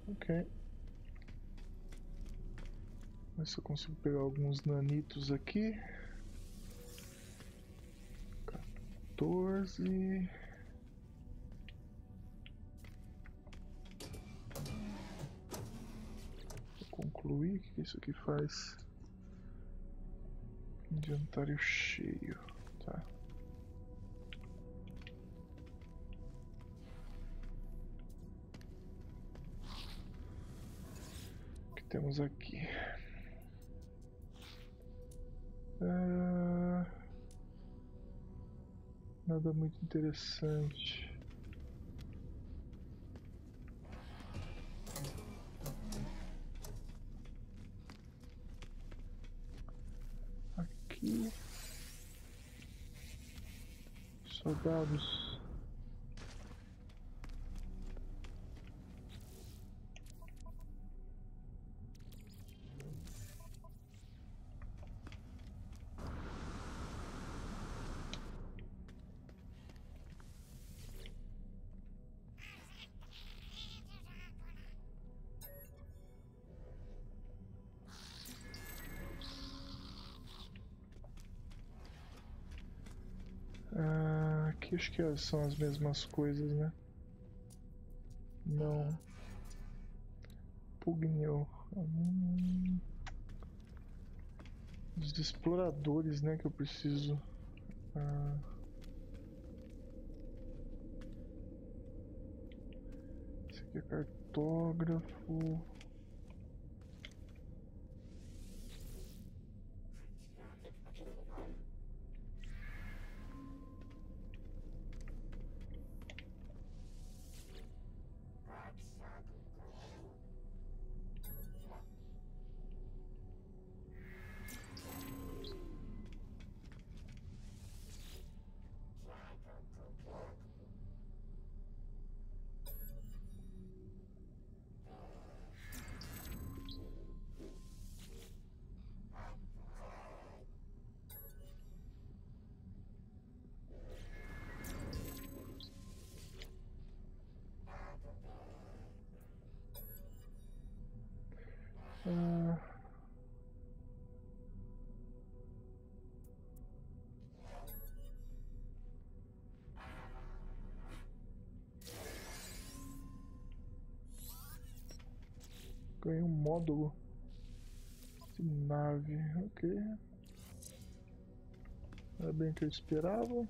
Ok. Ver se eu consigo pegar alguns nanitos aqui. 14. Concluir o que isso aqui faz. Inventário cheio, tá. O que temos aqui? Ah, nada muito interessante. problems. Acho que são as mesmas coisas, né? Não. Pugnil. Hum. Os exploradores, né, que eu preciso. Ah. Esse aqui é cartógrafo. Módulo nave, ok. Era bem o que eu esperava.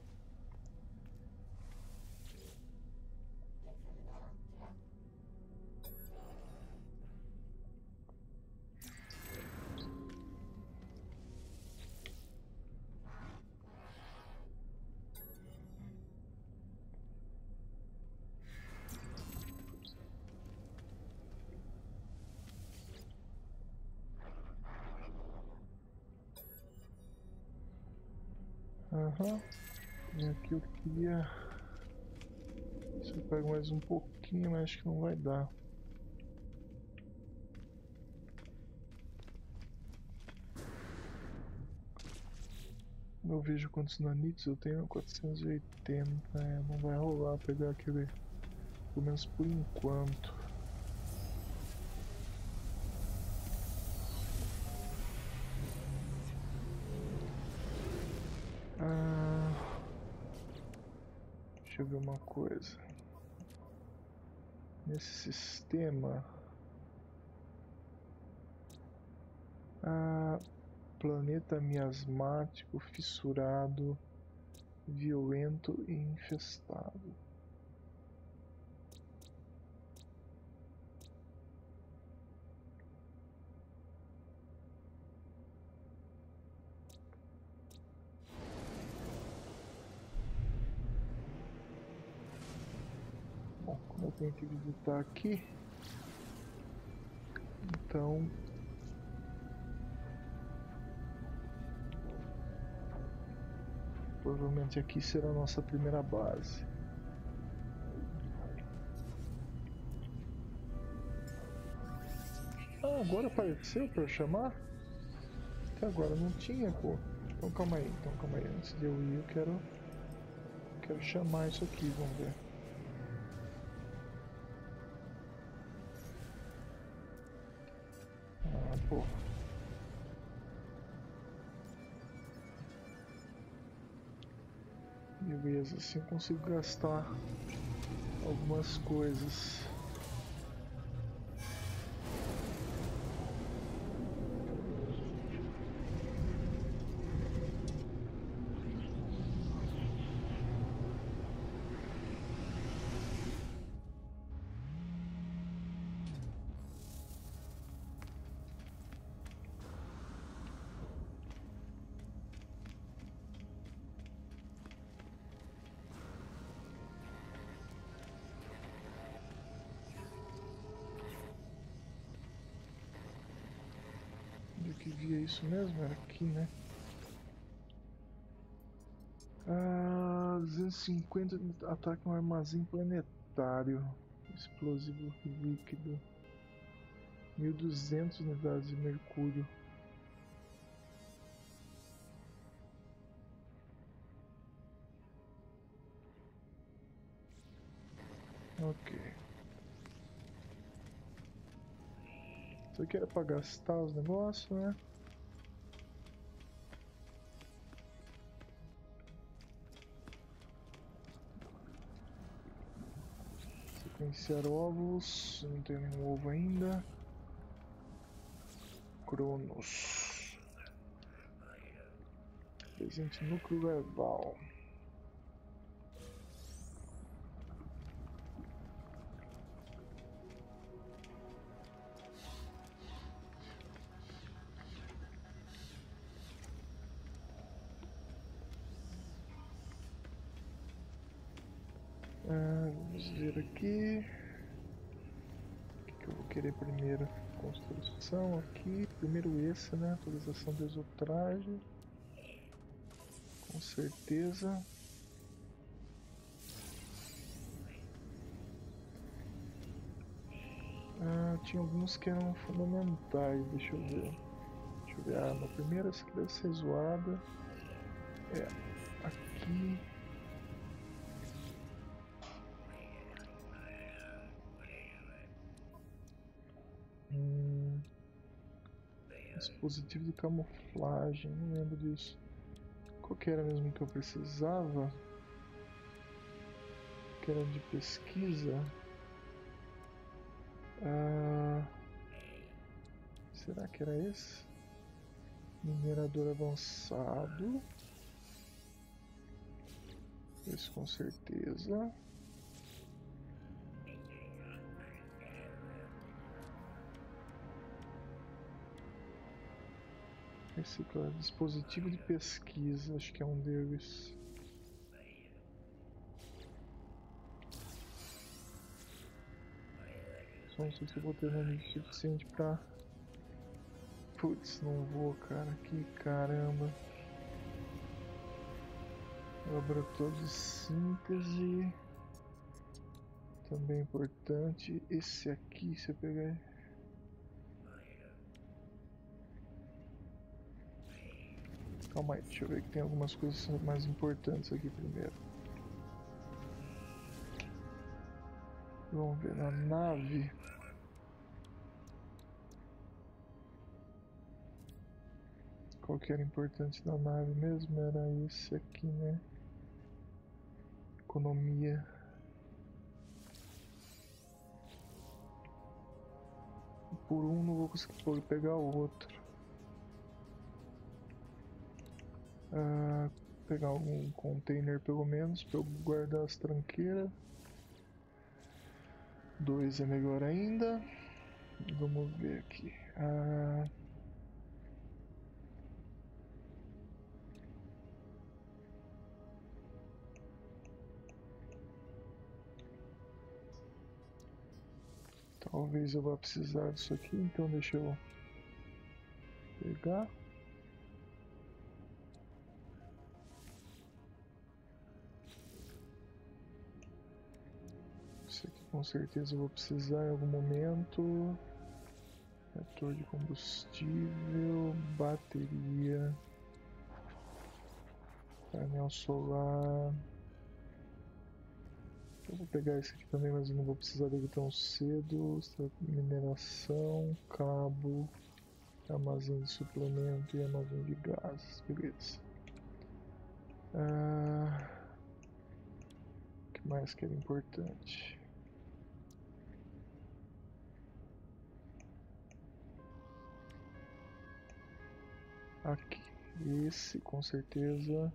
Aham. E aqui eu queria. Se eu pego mais um pouquinho, mas acho que não vai dar. Eu vejo quantos nanitos eu tenho, 480, é, não vai rolar pegar aquele, pelo menos por enquanto. Ah, deixa eu ver uma coisa. Nesse sistema. Ah, planeta miasmático, fissurado, violento e infestado. Tenho que visitar aqui, então provavelmente aqui será a nossa primeira base. Ah, agora apareceu para chamar? Até agora não tinha, pô. Então calma aí, então calma aí. Antes de eu ir eu quero. Quero chamar isso aqui, vamos ver. Ah, pô. Beleza, assim eu consigo gastar algumas coisas. Isso mesmo? Era aqui, né? Ah, 250 ataque um armazém planetário. Explosivo líquido. 1200 unidades de mercúrio. Ok. Isso aqui era pra gastar os negócios, né? Sequenciar ovos. Não tenho nenhum ovo ainda. Cronos. Presente núcleo verbal. Aqui. Primeiro esse, né? Atualização de exotraje. Com certeza. Ah, tinha alguns que eram fundamentais, deixa eu ver. Deixa eu ver. Ah, primeira essa aqui deve ser zoada. É, aqui. Dispositivo de camuflagem, não lembro disso. Qual que era mesmo que eu precisava? Que era de pesquisa? Ah, será que era esse? Minerador avançado. Esse com certeza. Ó, dispositivo de pesquisa, acho que é um deles. Só não sei se eu vou ter nome suficiente pra. Putz, não vou, cara. Que caramba. Laboratório de síntese. Também importante. Esse aqui, se eu pegar. Calma aí, deixa eu ver que tem algumas coisas mais importantes aqui primeiro. Vamos ver na nave. Qual que era importante na nave mesmo? Era esse aqui, né? Economia. Por um não vou conseguir pegar o outro. Ah, pegar algum container pelo menos para eu guardar as tranqueiras. Dois é melhor ainda. Vamos ver aqui. Ah, Talvez eu vá precisar disso aqui, então deixa eu pegar. Com certeza eu vou precisar em algum momento. Reator de combustível, bateria, painel solar. Eu vou pegar esse aqui também, mas eu não vou precisar dele tão cedo. Mineração, cabo, armazém de suplemento e armazém de gases, beleza. Ah, o que mais que era importante? Aqui, esse com certeza.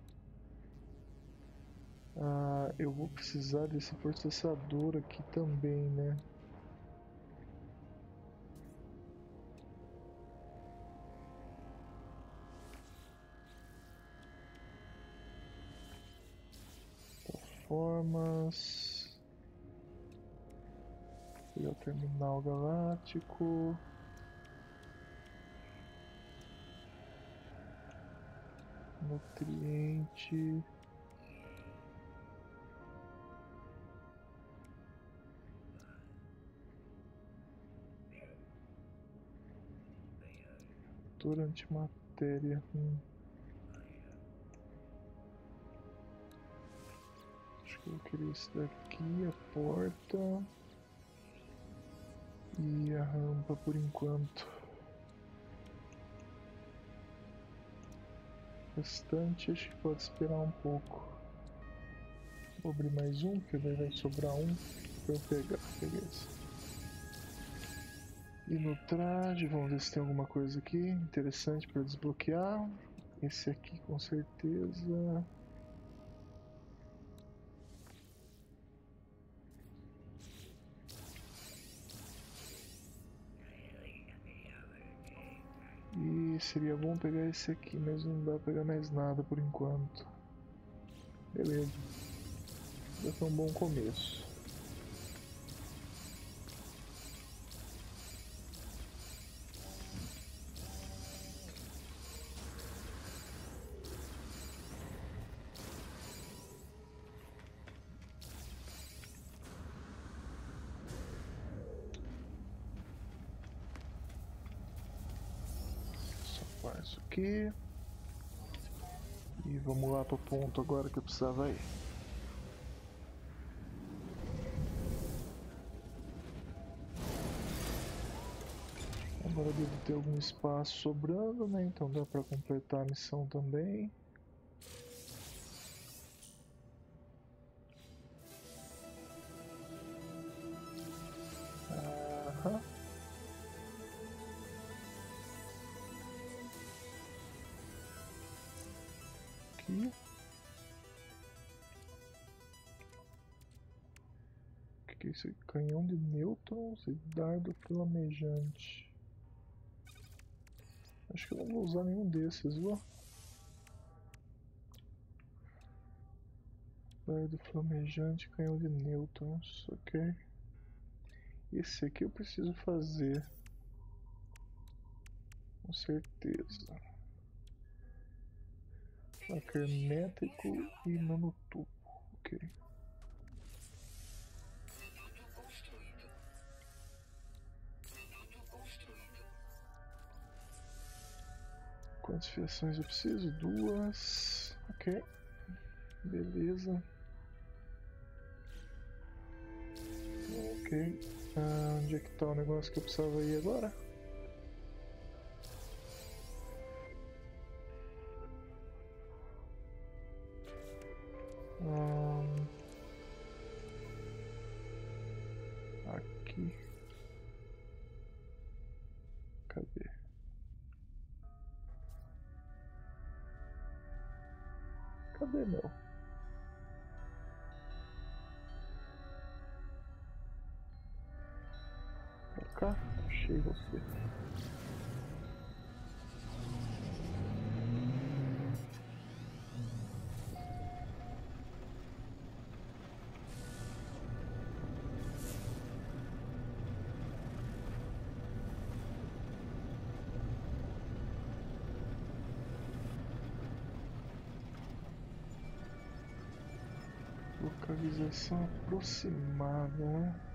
Ah, eu vou precisar desse processador aqui também, né? Plataformas. E o terminal galáctico. Nutriente. Fator antimatéria. Hum. Acho que eu queria esse daqui, a porta. E a rampa por enquanto. Restante acho que pode esperar um pouco. Vou abrir mais um, porque daí vai sobrar um pra eu pegar. Beleza. E no traje, vamos ver se tem alguma coisa aqui interessante para desbloquear. Esse aqui com certeza. Seria bom pegar esse aqui, mas não dá pra pegar mais nada por enquanto. Beleza. Já foi um bom começo. Isso aqui. E vamos lá pro ponto agora que eu precisava ir. Agora devo ter algum espaço sobrando, né? Então dá pra completar a missão também. Canhão de nêutrons e dardo flamejante. Acho que eu não vou usar nenhum desses, viu? Dardo flamejante, canhão de nêutrons, ok. Esse aqui eu preciso fazer. Com certeza. Ataque hermético e nanotubo. Ok. Quantas fiações eu preciso? Duas. Ok. Beleza. Ok. Ah, onde é que tá o negócio que eu precisava ir agora? Ahn. Aproximada, né?